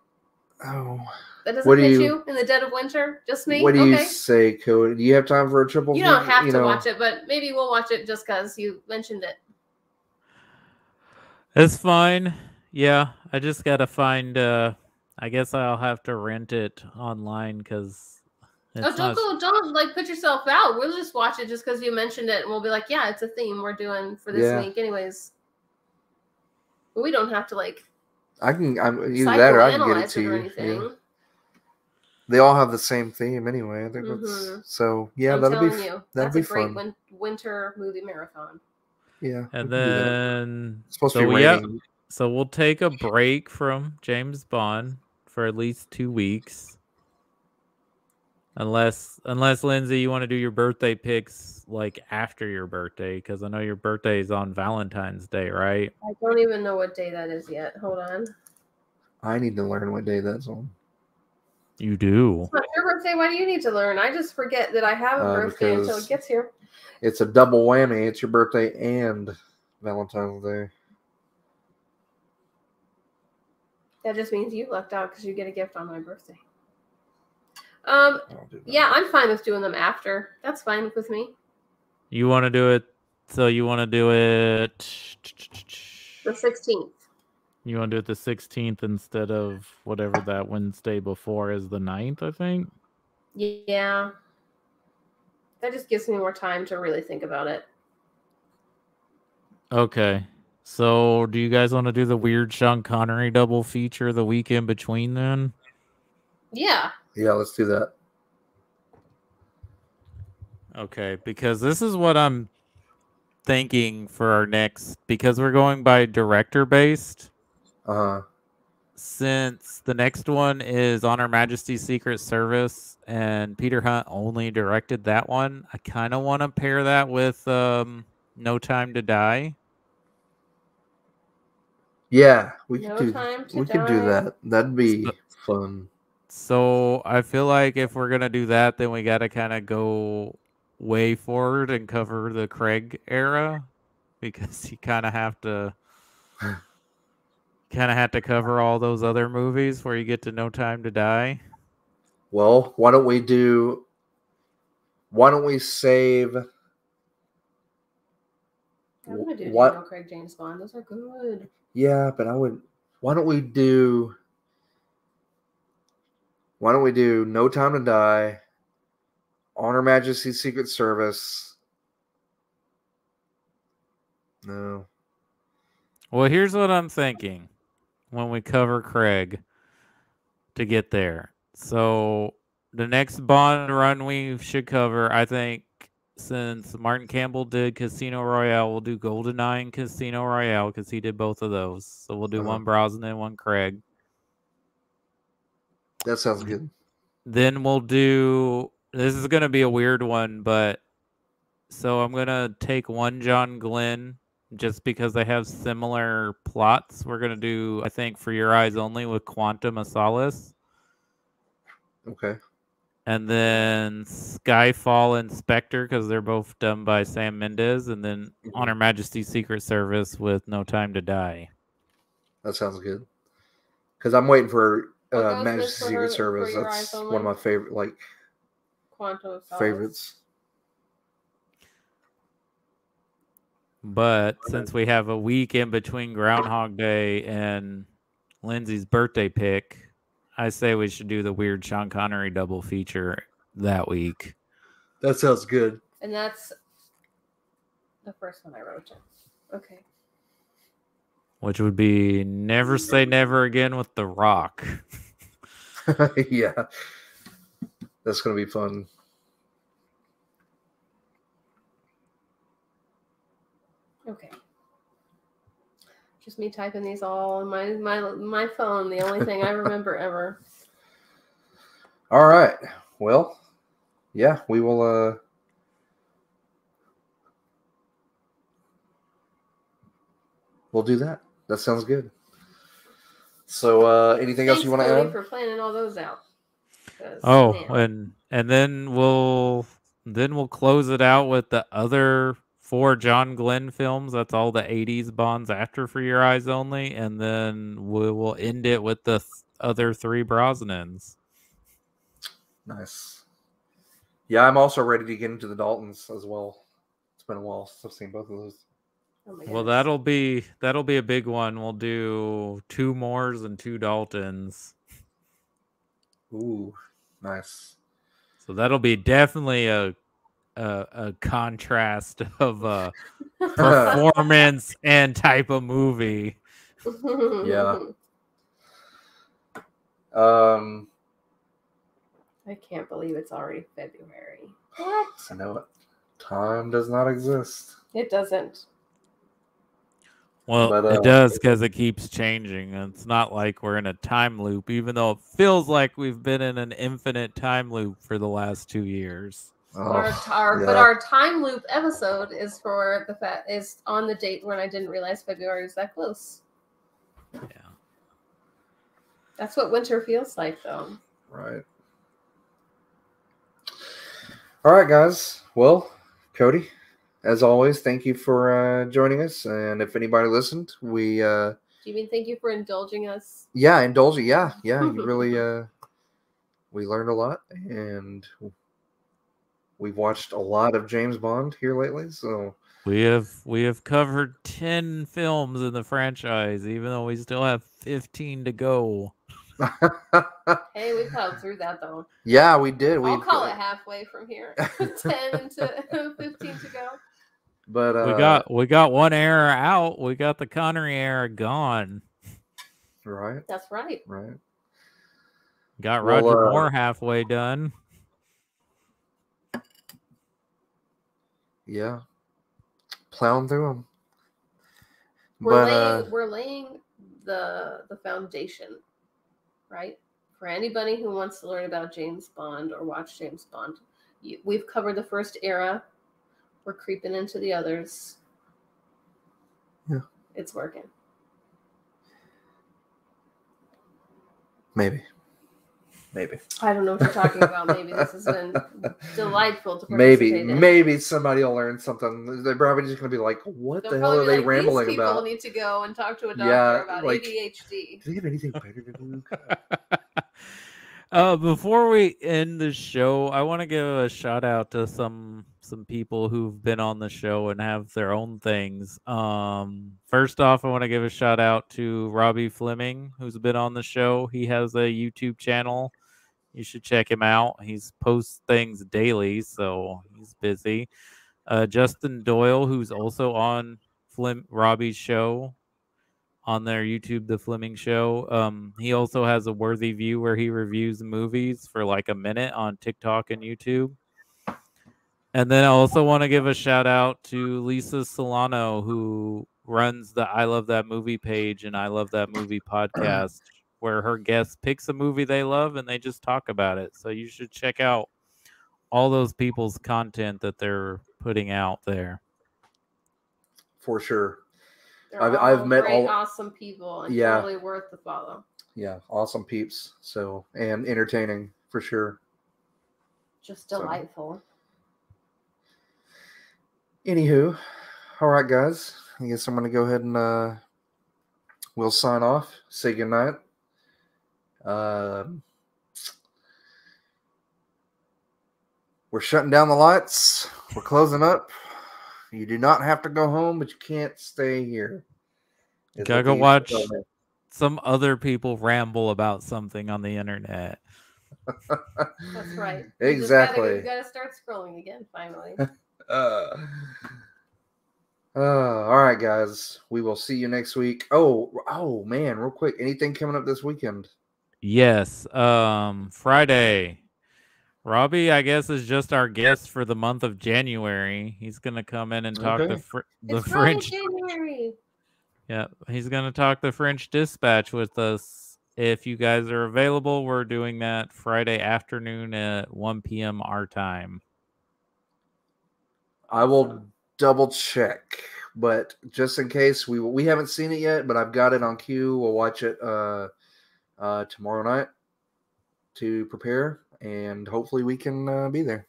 Oh, That doesn't What do you- you, in the dead of winter? Just me? what do you say, Cody? Do you have time for a triple? You don't have You to know, watch it, but maybe we'll watch it just because you mentioned it. it's fine. Yeah, I just gotta find. uh I guess I'll have to rent it online because. oh, don't go, don't like put yourself out. We'll just watch it just because you mentioned it, and we'll be like, yeah, it's a theme we're doing for this Yeah. week, anyways. But we don't have to like I can. I'm either that or I can get it psychoanalyze to it or you. anything. Yeah. They all have the same theme anyway. I think Mhm. that's so. Yeah, I'm that'll be. you, that'll that's be a great fun. win- winter movie marathon. Yeah, And can do that. then it's supposed so to be we have- so we'll take a break from James Bond for at least two weeks. Unless unless Lindsay, you want to do your birthday picks like after your birthday, because I know your birthday is on Valentine's Day, right? I don't even know what day that is yet. Hold on. I need to learn what day that's on. You do. It's not your birthday. Why do you need to learn? I just forget that I have a Uh, birthday until it gets here. It's a double whammy. It's your birthday and Valentine's Day. That just means you lucked out because you get a gift on my birthday. Um, do yeah, I'm fine with doing them after. That's fine with me. You want to do it? So you want to do it? The 16th. You want to do it the 16th instead of whatever that Wednesday before is the 9th, I think. Yeah. That just gives me more time to really think about it. Okay. So do you guys want to do the weird Sean Connery double feature the weekend between then? Yeah. Yeah, let's do that. Okay, because this is what I'm thinking for our next because we're going by director based. Uh huh. Since the next one is on Her Majesty's Secret Service and Peter Hunt only directed that one, I kind of want to pair that with um, No Time to Die. Yeah, we could do. time to We could do that. That'd be So- fun. So I feel like if we're gonna do that, then we got to kind of go way forward and cover the Craig era because you kind of have to (laughs) kind of have to cover all those other movies where you get to No Time to Die. Well, why don't we do? Why don't we save? I'm gonna do What- Daniel Craig James Bond. Those are good. Yeah, but I would. Why don't we do? Why don't we do No Time to Die, Honor Her Majesty's Secret Service? No. Well, here's what I'm thinking when we cover Craig to get there. So the next Bond run we should cover, I think, since Martin Campbell did Casino Royale, we'll do GoldenEye and Casino Royale because he did both of those. So we'll do Uh-huh. one Brosnan, one Craig. That sounds good. Then we'll do. This is going to be a weird one, but so I'm going to take one John Glen just because they have similar plots. We're going to do, I think, For Your Eyes Only with Quantum of Solace. Okay. And then Skyfall and Spectre because they're both done by Sam Mendes. And then On Her Majesty's Secret Service with No Time to Die. That sounds good. Because I'm waiting for uh, goes Majesty's with for Secret her- Service. for That's one of my favorite, like Quantum of Solace. favorites. But since we have a week in between Groundhog Day and Lindsay's birthday pick, I say we should do the weird Sean Connery double feature that week. That sounds good. And that's the first one I wrote. Okay. Which would be Never Say Never Again with The Rock. (laughs) yeah. That's gonna be fun. Okay. Just me typing these all on my my my phone. The only thing I (laughs) remember ever. All right. Well, yeah, we will. uh We'll do that. That sounds good. So, uh anything else you want to add? for planning all those out. 'Cause, Oh, man, and and then we'll then we'll close it out with the other four John Glen films. That's all the '80s Bonds after For Your Eyes Only, and then we will end it with the th- other three Brosnans. Nice. Yeah, I'm also ready to get into the Daltons as well. It's been a while since I've seen both of those. oh Well, that'll be that'll be a big one. We'll do two Moores and two Daltons. Ooh, nice. So that'll be definitely a a, a contrast (laughs) of uh, (laughs) performance and type of movie. Yeah. (laughs) Um, I can't believe it's already February. (sighs) What? I know it. Time does not exist. It doesn't. Well, But, uh, it does because it keeps changing. and It's not like we're in a time loop, even though it feels like we've been in an infinite time loop for the last two years. But our, Oh, our- But our time loop episode is for the fact is on the date when I didn't realize February was that close. Yeah. That's what winter feels like, though. Right. All right, guys. Well, Cody, as always, thank you for uh, joining us. And if anybody listened, we, uh, Do you mean thank you for indulging us? yeah, indulge. Yeah, yeah, you (laughs) really, uh, we learned a lot, and we've watched a lot of James Bond here lately. So, We have we have covered ten films in the franchise, even though we still have fifteen to go. (laughs) Hey, we plowed through that though. yeah, we did. We I'll call it halfway from here. (laughs) (laughs) Ten to fifteen to go. But uh, we got we got one error out. We got the Connery era gone. right, That's right. right. Got Well, Roger uh, Moore halfway done. Yeah, plowing through them. We're But laying uh, we're laying the the foundation, right? For anybody who wants to learn about James Bond or watch James Bond, you, we've covered the first era. We're creeping into the others. Yeah. It's working. maybe, maybe. I don't know what you're talking about. Maybe this has been (laughs) delightful to maybe in. maybe somebody will learn something. They're probably just gonna be like, "What They'll the hell are they like, rambling These people about?" need to go and talk to a doctor Yeah, about like- ADHD. Do they have anything better to do? (laughs) uh, before we end the show, I want to give a shout out to some some people who've been on the show and have their own things. Um, first off, I want to give a shout out to Robbie Fleming, who's been on the show. He has a YouTube channel. You should check him out. He's posts things daily, so he's busy. Uh, Justin Doyle, who's also on Flim Robbie's show on their YouTube, The Fleming Show. Um, he also has a worthy view where he reviews movies for like a minute on TikTok and YouTube. And then I also want to give a shout out to Lisa Solano, who runs the I Love That Movie page and I Love That Movie podcast, (clears throat) where her guest picks a movie they love and they just talk about it. So you should check out all those people's content that they're putting out there. For sure. They're I've- I've met great, all- awesome people and Yeah. totally worth the follow. Yeah, awesome peeps. So and entertaining for sure. Just So- delightful. Anywho, all right, guys. I guess I'm gonna go ahead and uh, we'll sign off. Say goodnight. Um, we're shutting down the lights. We're closing up. You do not have to go home, but you can't stay here. is Gotta go they used to watch. Some other people ramble about something on the internet. That's right. (laughs) You Exactly. gotta, you gotta start scrolling again, finally. (laughs) Uh, uh, all right, guys. We will see you next week. Oh, oh man, real quick. Anything coming up this weekend? Yes. Um Friday. Robbie, I guess, is just our guest for the month of January. He's gonna come in and talk Okay. the fr- the it's French. French January. Yeah, he's gonna talk the French Dispatch with us. If you guys are available, we're doing that Friday afternoon at 1 p.m. our time. I will double check, but just in case we we haven't seen it yet, but I've got it on queue. We'll watch it uh, uh, tomorrow night to prepare, and hopefully we can uh, be there.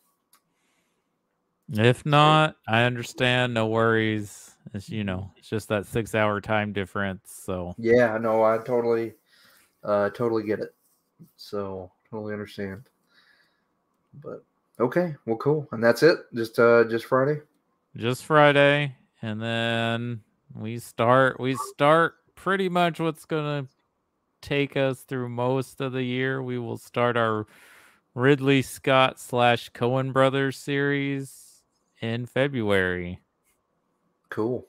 If not, I understand. No worries. It's you know, it's just that six hour time difference. So Yeah, no, I totally, uh, totally get it. So totally understand. But okay, well, cool, and that's it. Just uh, just Friday. just Friday, and then we start. We start pretty much what's gonna take us through most of the year. We will start our Ridley Scott slash Coen Brothers series in February. Cool.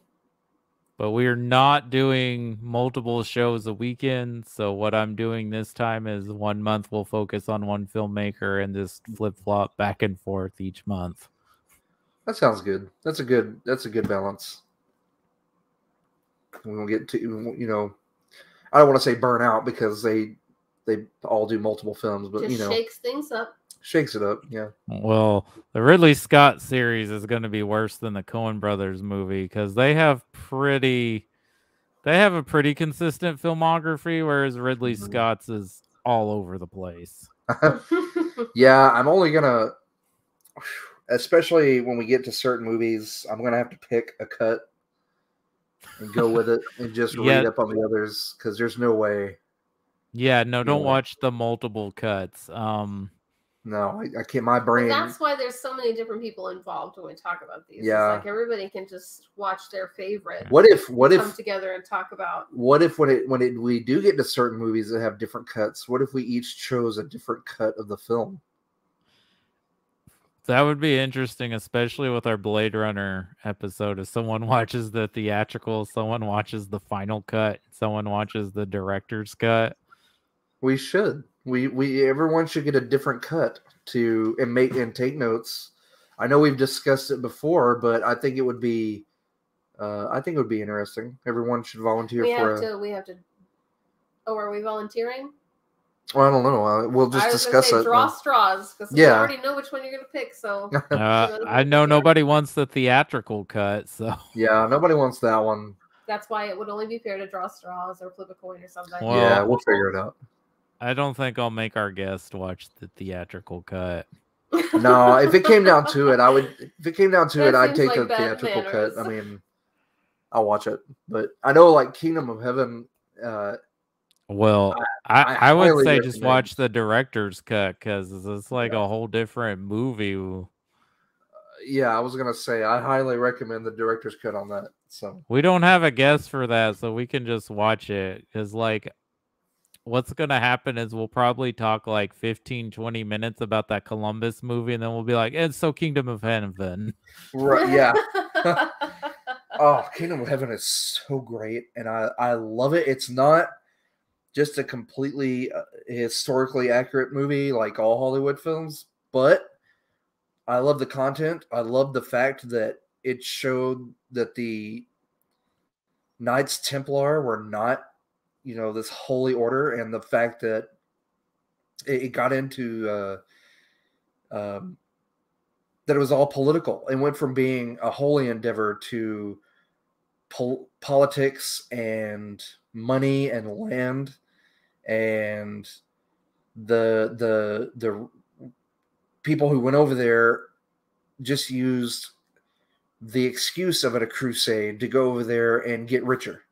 but we are not doing multiple shows a weekend. So what I'm doing this time is one month we'll focus on one filmmaker and just flip flop back and forth each month. That sounds good. That's a good. That's a good balance. We won't get to you know. I don't want to say burn out because they they all do multiple films, but Just you know shakes things up. shakes it up. Yeah. Well, the Ridley Scott series is going to be worse than the Coen Brothers movie because they have pretty, they have a pretty consistent filmography, whereas Ridley Mhm. Scott's is all over the place. (laughs) (laughs) yeah, I'm only gonna, especially when we get to certain movies, I'm gonna have to pick a cut and go with it and just Yeah. read up on the others because there's no way. Yeah, no, don't Yeah. watch the multiple cuts. Um, No, I, I can't. My Well, brain. that's why there's so many different people involved when we talk about these. It's Yeah. like everybody can just watch their favorite. What if? What come if? Come together and talk about? What if when it when it we do get to certain movies that have different cuts? What if we each chose a different cut of the film? That would be interesting, especially with our Blade Runner episode. If someone (laughs) watches the theatrical, someone watches the final cut, someone watches the director's cut. We should. We we everyone should get a different cut to and make and take notes. I know we've discussed it before, but I think it would be uh, I think it would be interesting. Everyone should volunteer We for have a to. We have to. Oh, are we volunteering? well, I don't know. Uh, we'll I just was discuss say it. draw straws because we already know which one you're gonna pick. So (laughs) Uh, I (laughs) know nobody wants the theatrical cut, so yeah, nobody wants that one. that's why it would only be fair to draw straws or flip a coin or something. Well- yeah, we'll figure it out. I don't think I'll make our guest watch the theatrical cut. No, if it came down to it, I would. (laughs) If it came down to That it, I'd take like the bad theatrical cut. I mean, I'll watch it, but I know like Kingdom of Heaven. Uh, Well, I I, I, would say just watch the director's cut because it's like a whole different movie. yeah, I was gonna say I highly recommend the director's cut on that. So We don't have a guest for that, so we can just watch it. Because, like, what's going to happen is we'll probably talk like 15, 20 minutes about that Columbus movie, and then we'll be like, it's so Kingdom of Heaven. right, yeah. (laughs) oh, Kingdom of Heaven is so great, and I I love it. It's not just a completely uh, historically accurate movie like all Hollywood films, but I love the content. I love the fact that it showed that the Knights Templar were not, you know, this holy order, and the fact that it, it got into uh, um, that it was all political and went from being a holy endeavor to pol- politics and money and land and the the the people who went over there just used the excuse of it a crusade to go over there and get richer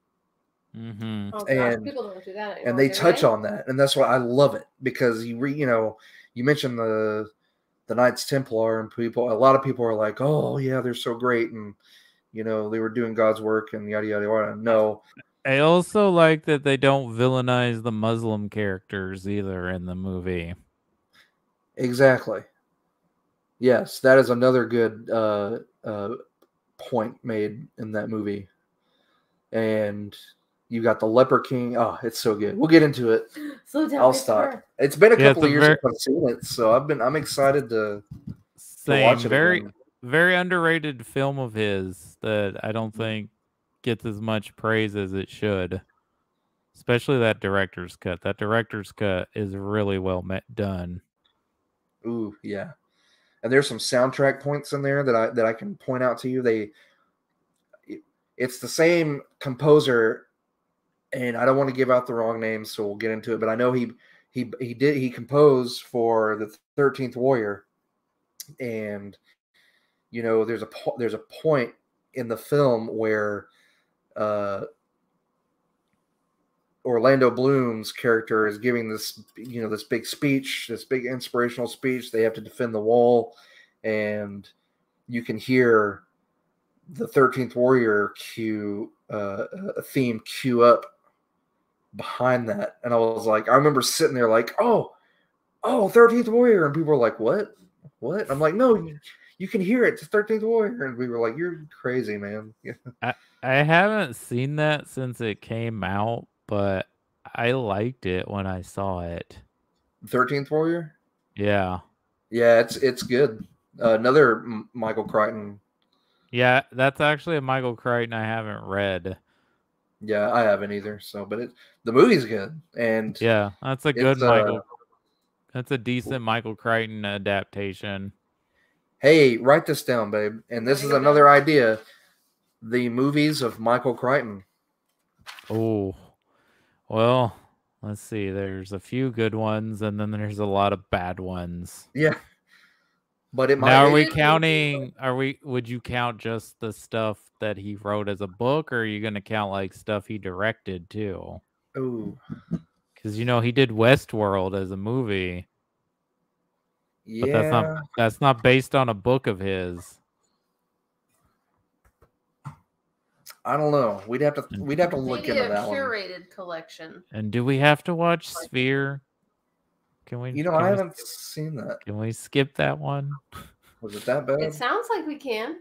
Mm-hmm. oh and- people don't do that anymore. and they do touch on that and that's why i love it because you re, you know you mentioned the the knights templar and people a lot of people are like oh yeah they're so great and you know they were doing god's work and yada yada yada no I also like that they don't villainize the Muslim characters either in the movie. exactly yes that is another good uh uh point made in that movie and you got the leper king oh it's so good we'll get into it (gasps) Slow down. i'll it's stop her. it's been a Yeah, couple it's of years ver- since i've seen it so i've been i'm excited to, to watch it very again. very underrated film of his that I don't think gets as much praise as it should. Especially that director's cut. That director's cut is really well met, done. Ooh, yeah. And there's some soundtrack points in there that I that I can point out to you. They it's the same composer and I don't want to give out the wrong names, so we'll get into it, but I know he he he did he composed for the 13th Warrior and you know there's a there's a point in the film where uh Orlando Bloom's character is giving this, you know, this big speech, this big inspirational speech. They have to defend the wall, and you can hear the Thirteenth Warrior cue uh, a theme cue up behind that, and I was like, I remember sitting there like, oh, oh, Thirteenth Warrior, and people were like, what, what? I'm like, no, you, you can hear it. It's Thirteenth Warrior, and we were like, you're crazy, man. (laughs) I, I haven't seen that since it came out, but I liked it when I saw it. Thirteenth Warrior. Yeah. Yeah, it's it's good. Uh, another M- Michael Crichton. Yeah, that's actually a Michael Crichton I haven't read. Yeah, I haven't either. So, but it the movie's good, and Yeah, that's a good uh, Michael. That's a decent Michael Crichton adaptation. hey, write this down, babe. And this is another idea: the movies of Michael Crichton. Oh, well, let's see. There's a few good ones, and then there's a lot of bad ones. Yeah, but it might. Now, are we counting? Are we? Would you count just the stuff that he wrote as a book, or are you going to count like stuff he directed too? Ooh, Because you know he did Westworld as a movie, yeah. but that's not that's not based on a book of his. I don't know. We'd have to. We'd have to look Maybe into a that one. curated collection. And do we have to watch Sphere? Can we? You know, I haven't seen that. Can we skip that one? Was it that bad? It sounds like we can.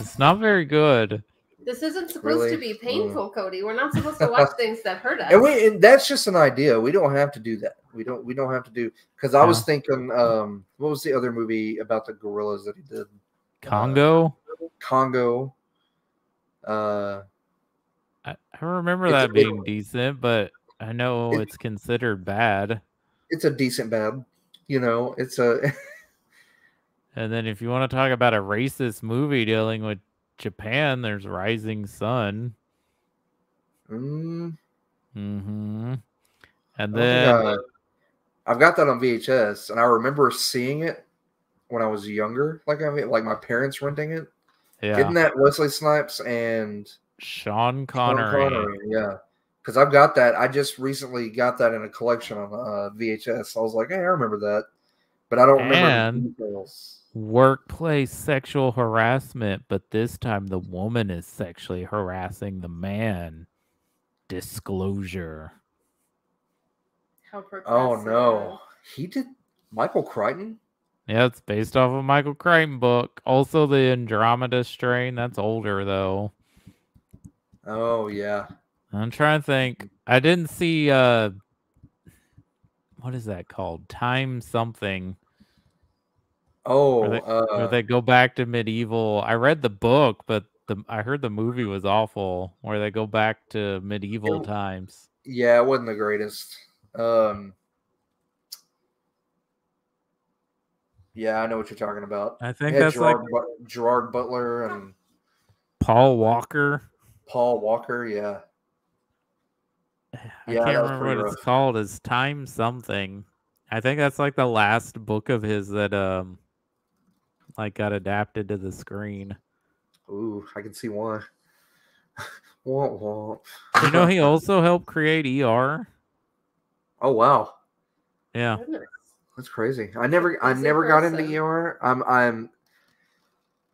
It's not very good. This isn't supposed Really? to be painful, Cody. We're not supposed to watch (laughs) things that hurt us. and we and that's just an idea. We don't have to do that. We don't. We don't have to do because I was thinking. Um, what was the other movie about the gorillas that he did? Congo. Congo. Uh, I, I remember that being decent, but I know It- it's considered bad. it's a decent bad. You know, it's a. (laughs) And then if you want to talk about a racist movie dealing with Japan, there's Rising Sun. Mm, Mm-hmm. And then think I- I've got that on VHS, and I remember seeing it when I was younger. Like I mean, like my parents renting it. yeah, Isn't that Wesley Snipes and Sean Sean Connery. Yeah, because I've got that. I just recently got that in a collection on uh, VHS. I was like, hey, I remember that, but I don't remember And- the details. Workplace sexual harassment, but this time the woman is sexually harassing the man. Disclosure. How Oh no, he did Michael Crichton. Yeah, it's based off a Michael Crichton book. Also, the Andromeda strain. That's older though. Oh yeah, I'm trying to think. I didn't see uh what is that called? Time something. Oh Where they, uh, where they go back to medieval. I read the book, but the I heard the movie was awful. Where they go back to medieval It- times. yeah, it wasn't the greatest. Um, yeah, I know what you're talking about. I think that's like Gerard, Gerard Butler and Paul Walker. Paul Walker. Yeah, (sighs) I Yeah, can't remember what it's called. Is time something? I think that's like the last book of his that um like got adapted to the screen. ooh, I can see why. (laughs) womp womp. You know, he also helped create ER. oh wow. Yeah. That's crazy. I never, I That's never got into impressive. ER. I'm, I'm.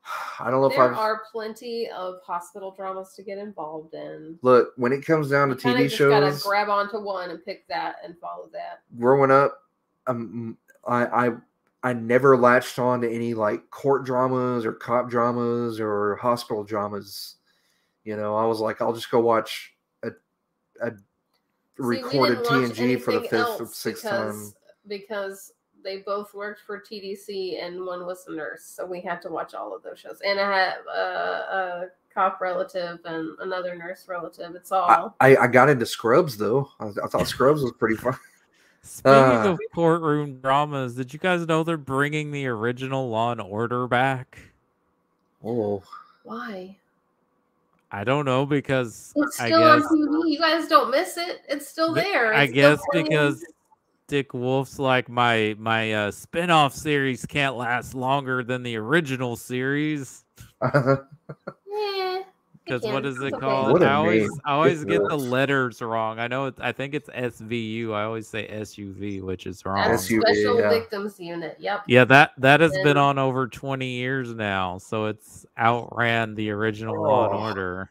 (sighs) I don't know if There I've are plenty of hospital dramas to get involved in. look when it comes down to You kinda TV just shows. gotta grab onto one and pick that and follow that. growing up, um, I, I, I never latched on to any like court dramas or cop dramas or hospital dramas. You know, I was like, I'll just go watch a, a recorded TNG for the fifth or sixth because, time. Because they both worked for TDC and one was a nurse, so we had to watch all of those shows. And I have uh, a cop relative and another nurse relative. It's I, all I, I got into Scrubs though. I, I thought Scrubs was pretty fun. (laughs) Speaking Uh. of courtroom dramas, did you guys know they're bringing the original Law and Order back? Oh, why. I don't know because It's I still on TV. You guys don't miss it. It's still there. I It's still guess playing. because Dick Wolf's like my my uh, spin-off series can't last longer than the original series. (laughs) It Because what is it okay. called? What a I always name. I always get the letters wrong. I know it's I think it's SVU. I always say SUV, which is wrong. That's SUV, Special yeah. Victims Unit. Yep. Yeah, that that has been on over 20 years now, so it's outran the original Law and Oh. Order.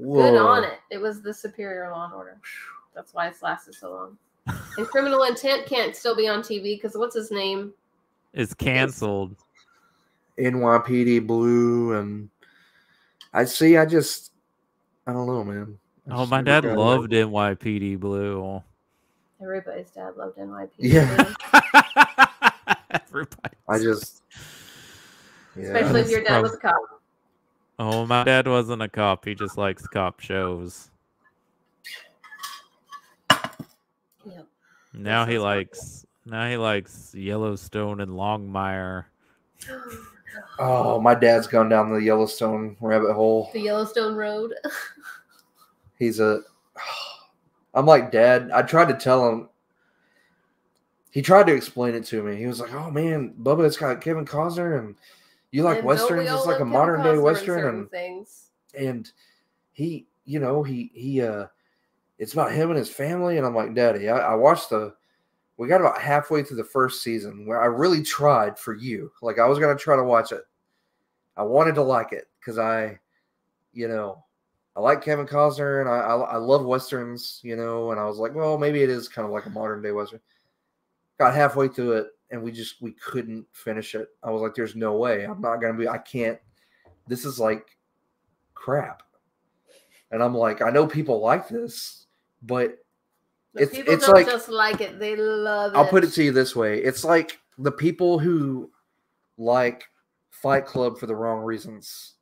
Good on it. It was the superior Law and Order. (sighs) That's why it's lasted so long. And Criminal Intent can't still be on TV because what's his name? It's canceled. NYPD Blue and I see. I just I don't know, man. I Oh, my dad got loved NYPD Blue. Everybody's dad loved NYPD. Yeah. (laughs) Everybody. I just yeah. Especially if That's your dad was a cop. Oh, my dad wasn't a cop. He just likes cop shows. Yep. Now he likes now he likes Yellowstone and Longmire. (gasps) (laughs) Oh, my dad's gone down the Yellowstone rabbit hole. the Yellowstone Road. (laughs) He's a. I'm like, Dad. I tried to tell him. He tried to explain it to me. He was like, "Oh man, Bubba, it's got Kevin Costner, and you like And westerns. we It's like a Kevin modern day Costner in western, and things. and he, you know, he he uh, it's about him and his family. And I'm like, Daddy, I, I watched the. We got about halfway through the first season where I really tried for you. Like I was gonna try to watch it. I wanted to like it because I, you know, I like Kevin Costner and I, I I love westerns, you know. And I was like, well, maybe it is kind of like a modern day western. Got halfway through it and we just we couldn't finish it. I was like, there's no way. I'm not gonna be. I can't. This is like crap. And I'm like, I know people like this, but But It's- people it's don't like- just like it; they love it. I'll put it to you this way: it's like the people who like Fight Club for the wrong reasons.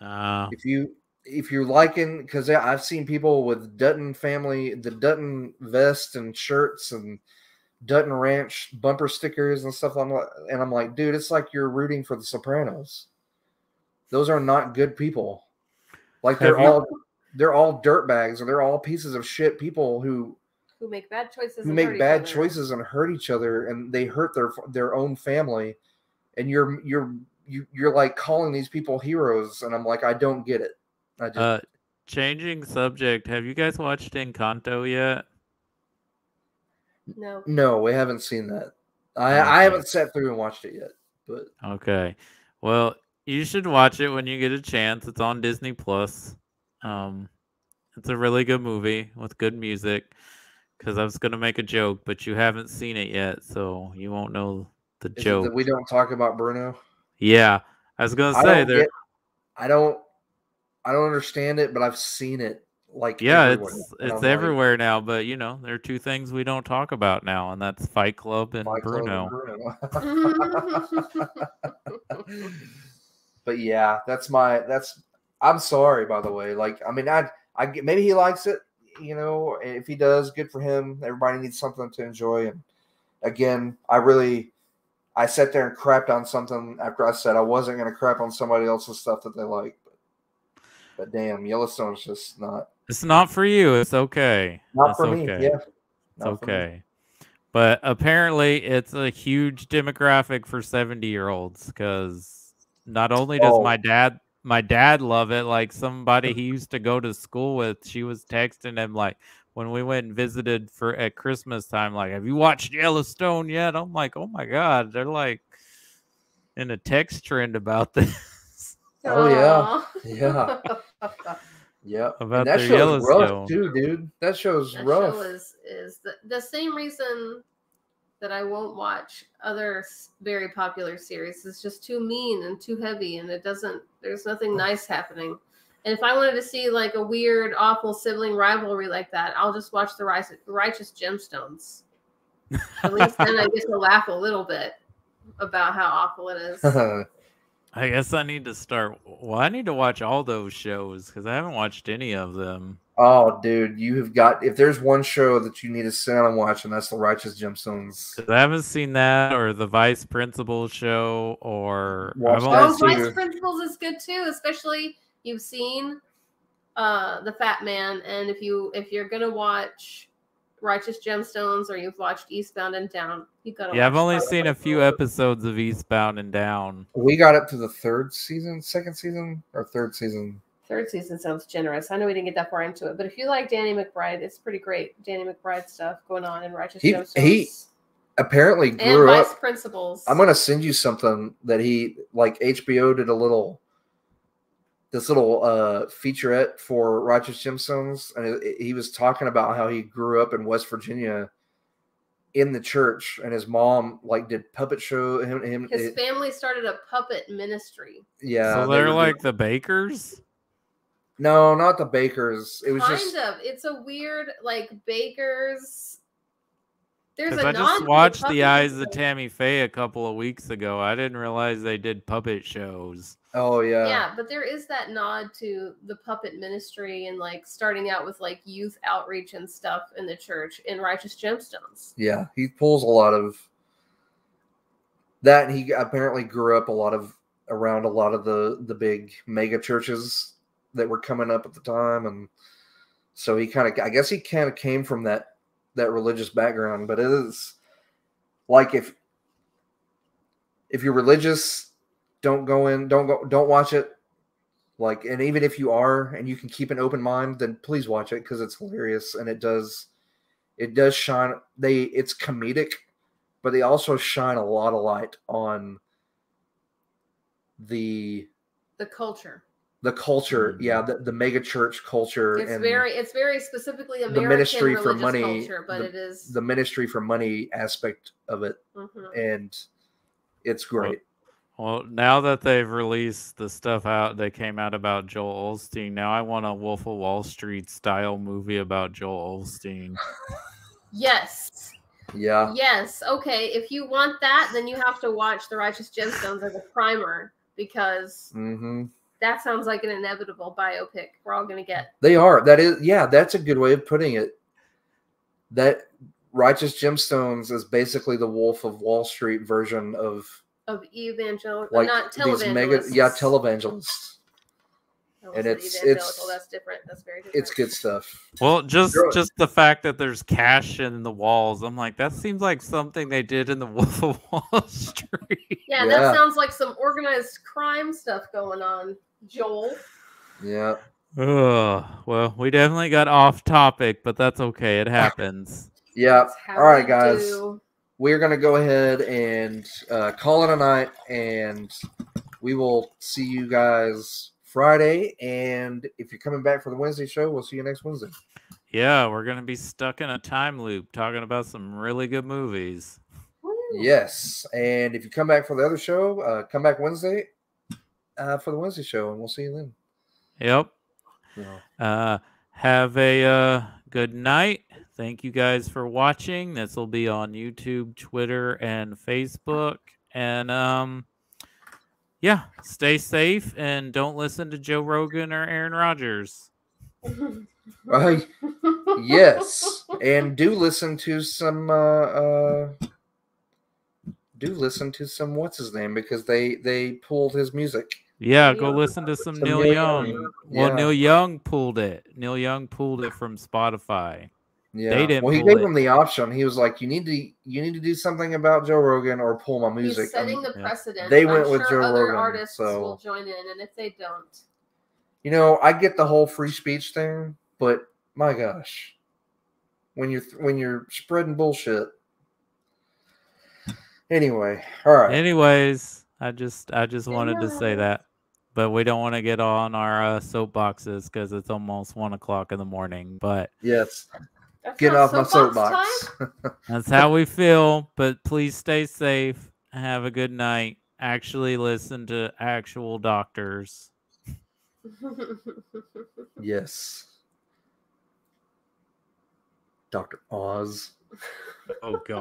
Uh, If you if you're liking, because I've seen people with Dutton family, the Dutton vest and shirts and Dutton Ranch bumper stickers and stuff. I'm like, and I'm like, dude, it's like you're rooting for the Sopranos. Those are not good people. Like they're you- all they're all dirtbags or they're all pieces of shit people who who make bad choices. who and make hurt each bad other. choices and hurt each other and they hurt their their own family and you're you're you, you're like calling these people heroes and i'm like i don't get it i just uh, changing subject. Have you guys watched Encanto yet? No, no we haven't seen that i Okay. i haven't sat through and watched it yet but Okay. Well, you should watch it when you get a chance. It's on Disney Plus. Um, it's a really good movie with good music. Because I was gonna make a joke, but you haven't seen it yet, so you won't know the is it joke. that we don't talk about bruno yeah, I was gonna say don't there. get- i don't i don't understand it but i've seen it like Yeah, everywhere. it's it's I'm like, everywhere now. But you know, there are two things we don't talk about now, and that's Fight Club and Fight Club and Bruno. Bruno. (laughs) but yeah, that's my that's. I'm sorry, by the way. Like, I mean, I I maybe he likes it. You know, if he does, good for him. Everybody needs something to enjoy. And again, I really, I sat there and crapped on something after I said I wasn't going to crap on somebody else's stuff that they like. But, but damn, Yellowstone's just not It's not for you. It's okay. not It's for me. okay. Yeah, It's not me. okay. But apparently, it's a huge demographic for 70 year olds because not only does Oh. my dad. My dad love it. Like somebody (laughs) he used to go to school with, she was texting him like when we went and visited for at Christmas time. Like, have you watched Yellowstone yet? I'm like, oh my god, they're like in a text trend about (laughs) this. Oh, yeah. Yeah. (laughs) Yeah, About and that their show's Yellowstone. rough too, dude. That show's that rough. show is is the, the same reason that I won't watch other very popular series. It's just too mean and too heavy, and it doesn't. There's nothing mm. nice happening. And if I wanted to see like a weird, awful sibling rivalry like that, I'll just watch the Righteous, righteous Gemstones. At least then I get to laugh a little bit about how awful it is. (laughs) I guess I need to start. Well, I need to watch all those shows because I haven't watched any of them. Oh, dude, you have got. If there's one show that you need to sit down and watch, and that's the Righteous Gemstones. I haven't seen that or the Vice Principal show or Watch I've that only Oh, That's seen, too. Vice Principals is good too, especially you've seen uh the Fat Man, and if you if you're gonna watch Righteous Gemstones or you've watched Eastbound and Down, you gotta. yeah, I've only Vice seen a few episodes of Eastbound and Down. We got up to the third season, second season, or third season. Third season sounds generous. I know we didn't get that far into it, but if you like Danny McBride, it's pretty great. Danny McBride stuff going on in Righteous He- Gemstones he Apparently, grew Vice up. Principals. I'm gonna send you something that he like. HBO did a little, this little uh featurette for Righteous Gemstones, and it, it- he was talking about how he grew up in West Virginia, in the church, and his mom like did puppet show. Him, him, His it- family started a puppet ministry. yeah. so they they're were like doing- the Bakers. No, not the Bakers. It was just kind just of. It's a weird like Baker's. There's a I just watched The Eyes of. Tammy Faye a couple of weeks ago. I didn't realize they did puppet shows. oh yeah. Yeah, but there is that nod to the puppet ministry and like starting out with like youth outreach and stuff in the church in Righteous Gemstones. Yeah, he pulls a lot of that. and He apparently grew up a lot of around a lot of the the big mega churches that were coming up at the time, and so he kind of, I guess, he kind of came from that that religious background. But it is like if if you're religious, don't go in, don't go, don't watch it. Like, and even if you are, and you can keep an open mind, then please watch it because it's hilarious and it does it does shine they it's comedic but they also shine a lot of light on the The culture. The culture Mhm. yeah the, the mega church culture It's and very it's very specifically American ministry for money, culture, but the- it is the ministry for money aspect of it Mhm. and it's great Well, now that they've released the stuff out they came out about Joel Osteen, now I want a Wolf of Wall Street style movie about Joel Osteen. (laughs) Yes. yeah Yes. Okay. If you want that, then you have to watch The Righteous Gemstones as a primer because hmm that sounds like an inevitable biopic we're all gonna get. they are that is yeah that's a good way of putting it that righteous gemstones is basically the wolf of wall street version of Of evangelical, like not these mega televangelists. yeah televangelists and almost it's- evangelical, it's- that's different. That's very different. it's good stuff Well, just Sure. just the fact that there's cash in the walls, I'm like, that seems like something they did in the (laughs) Wolf of Wall Street. Yeah, Yeah. that sounds like some organized crime stuff going on, Joel. yeah Ugh. Well, we definitely got off topic, but that's okay. It (laughs) happens. yeah all right guys do. we're gonna go ahead and uh, call it a night and we will see you guys friday and if you're coming back for the wednesday show we'll see you next wednesday Yeah, we're gonna be stuck in a time loop talking about some really good movies. Yes and if you come back for the other show uh, come back wednesday uh, for the wednesday show and we'll see you then Yep. Yeah. Uh, have a uh, good night. Thank you guys for watching. This will be on YouTube, Twitter, and Facebook. And um, yeah, stay safe and don't listen to Joe Rogan or Aaron Rodgers. Uh, yes, and do listen to some. Uh, uh, do listen to some. What's his name? Because they they pulled his music. Yeah, go listen to some Some Neil Neil Young. Young. Well, Yeah. Neil Young pulled it. Neil Young pulled it from Spotify. Yeah. didn't well, he gave it. him the option. He was like, "You need to you need to do something about Joe Rogan or pull my He's music." setting Um, the Yeah. precedent. They I'm went with sure Joe other Rogan, artists so- will join in, and if they don't, you know, I get the whole free speech thing, but my gosh, when you're when you're spreading bullshit. Anyway, all right. Anyways, I just I just wanted to say that. But we don't want to get on our uh, soapboxes because it's almost one o'clock in the morning. But yes, that's get not off my soapbox soapbox. (laughs) That's how we feel. But please stay safe. Have a good night. Actually, listen to actual doctors. (laughs) yes, Doctor Oz. Oh, God.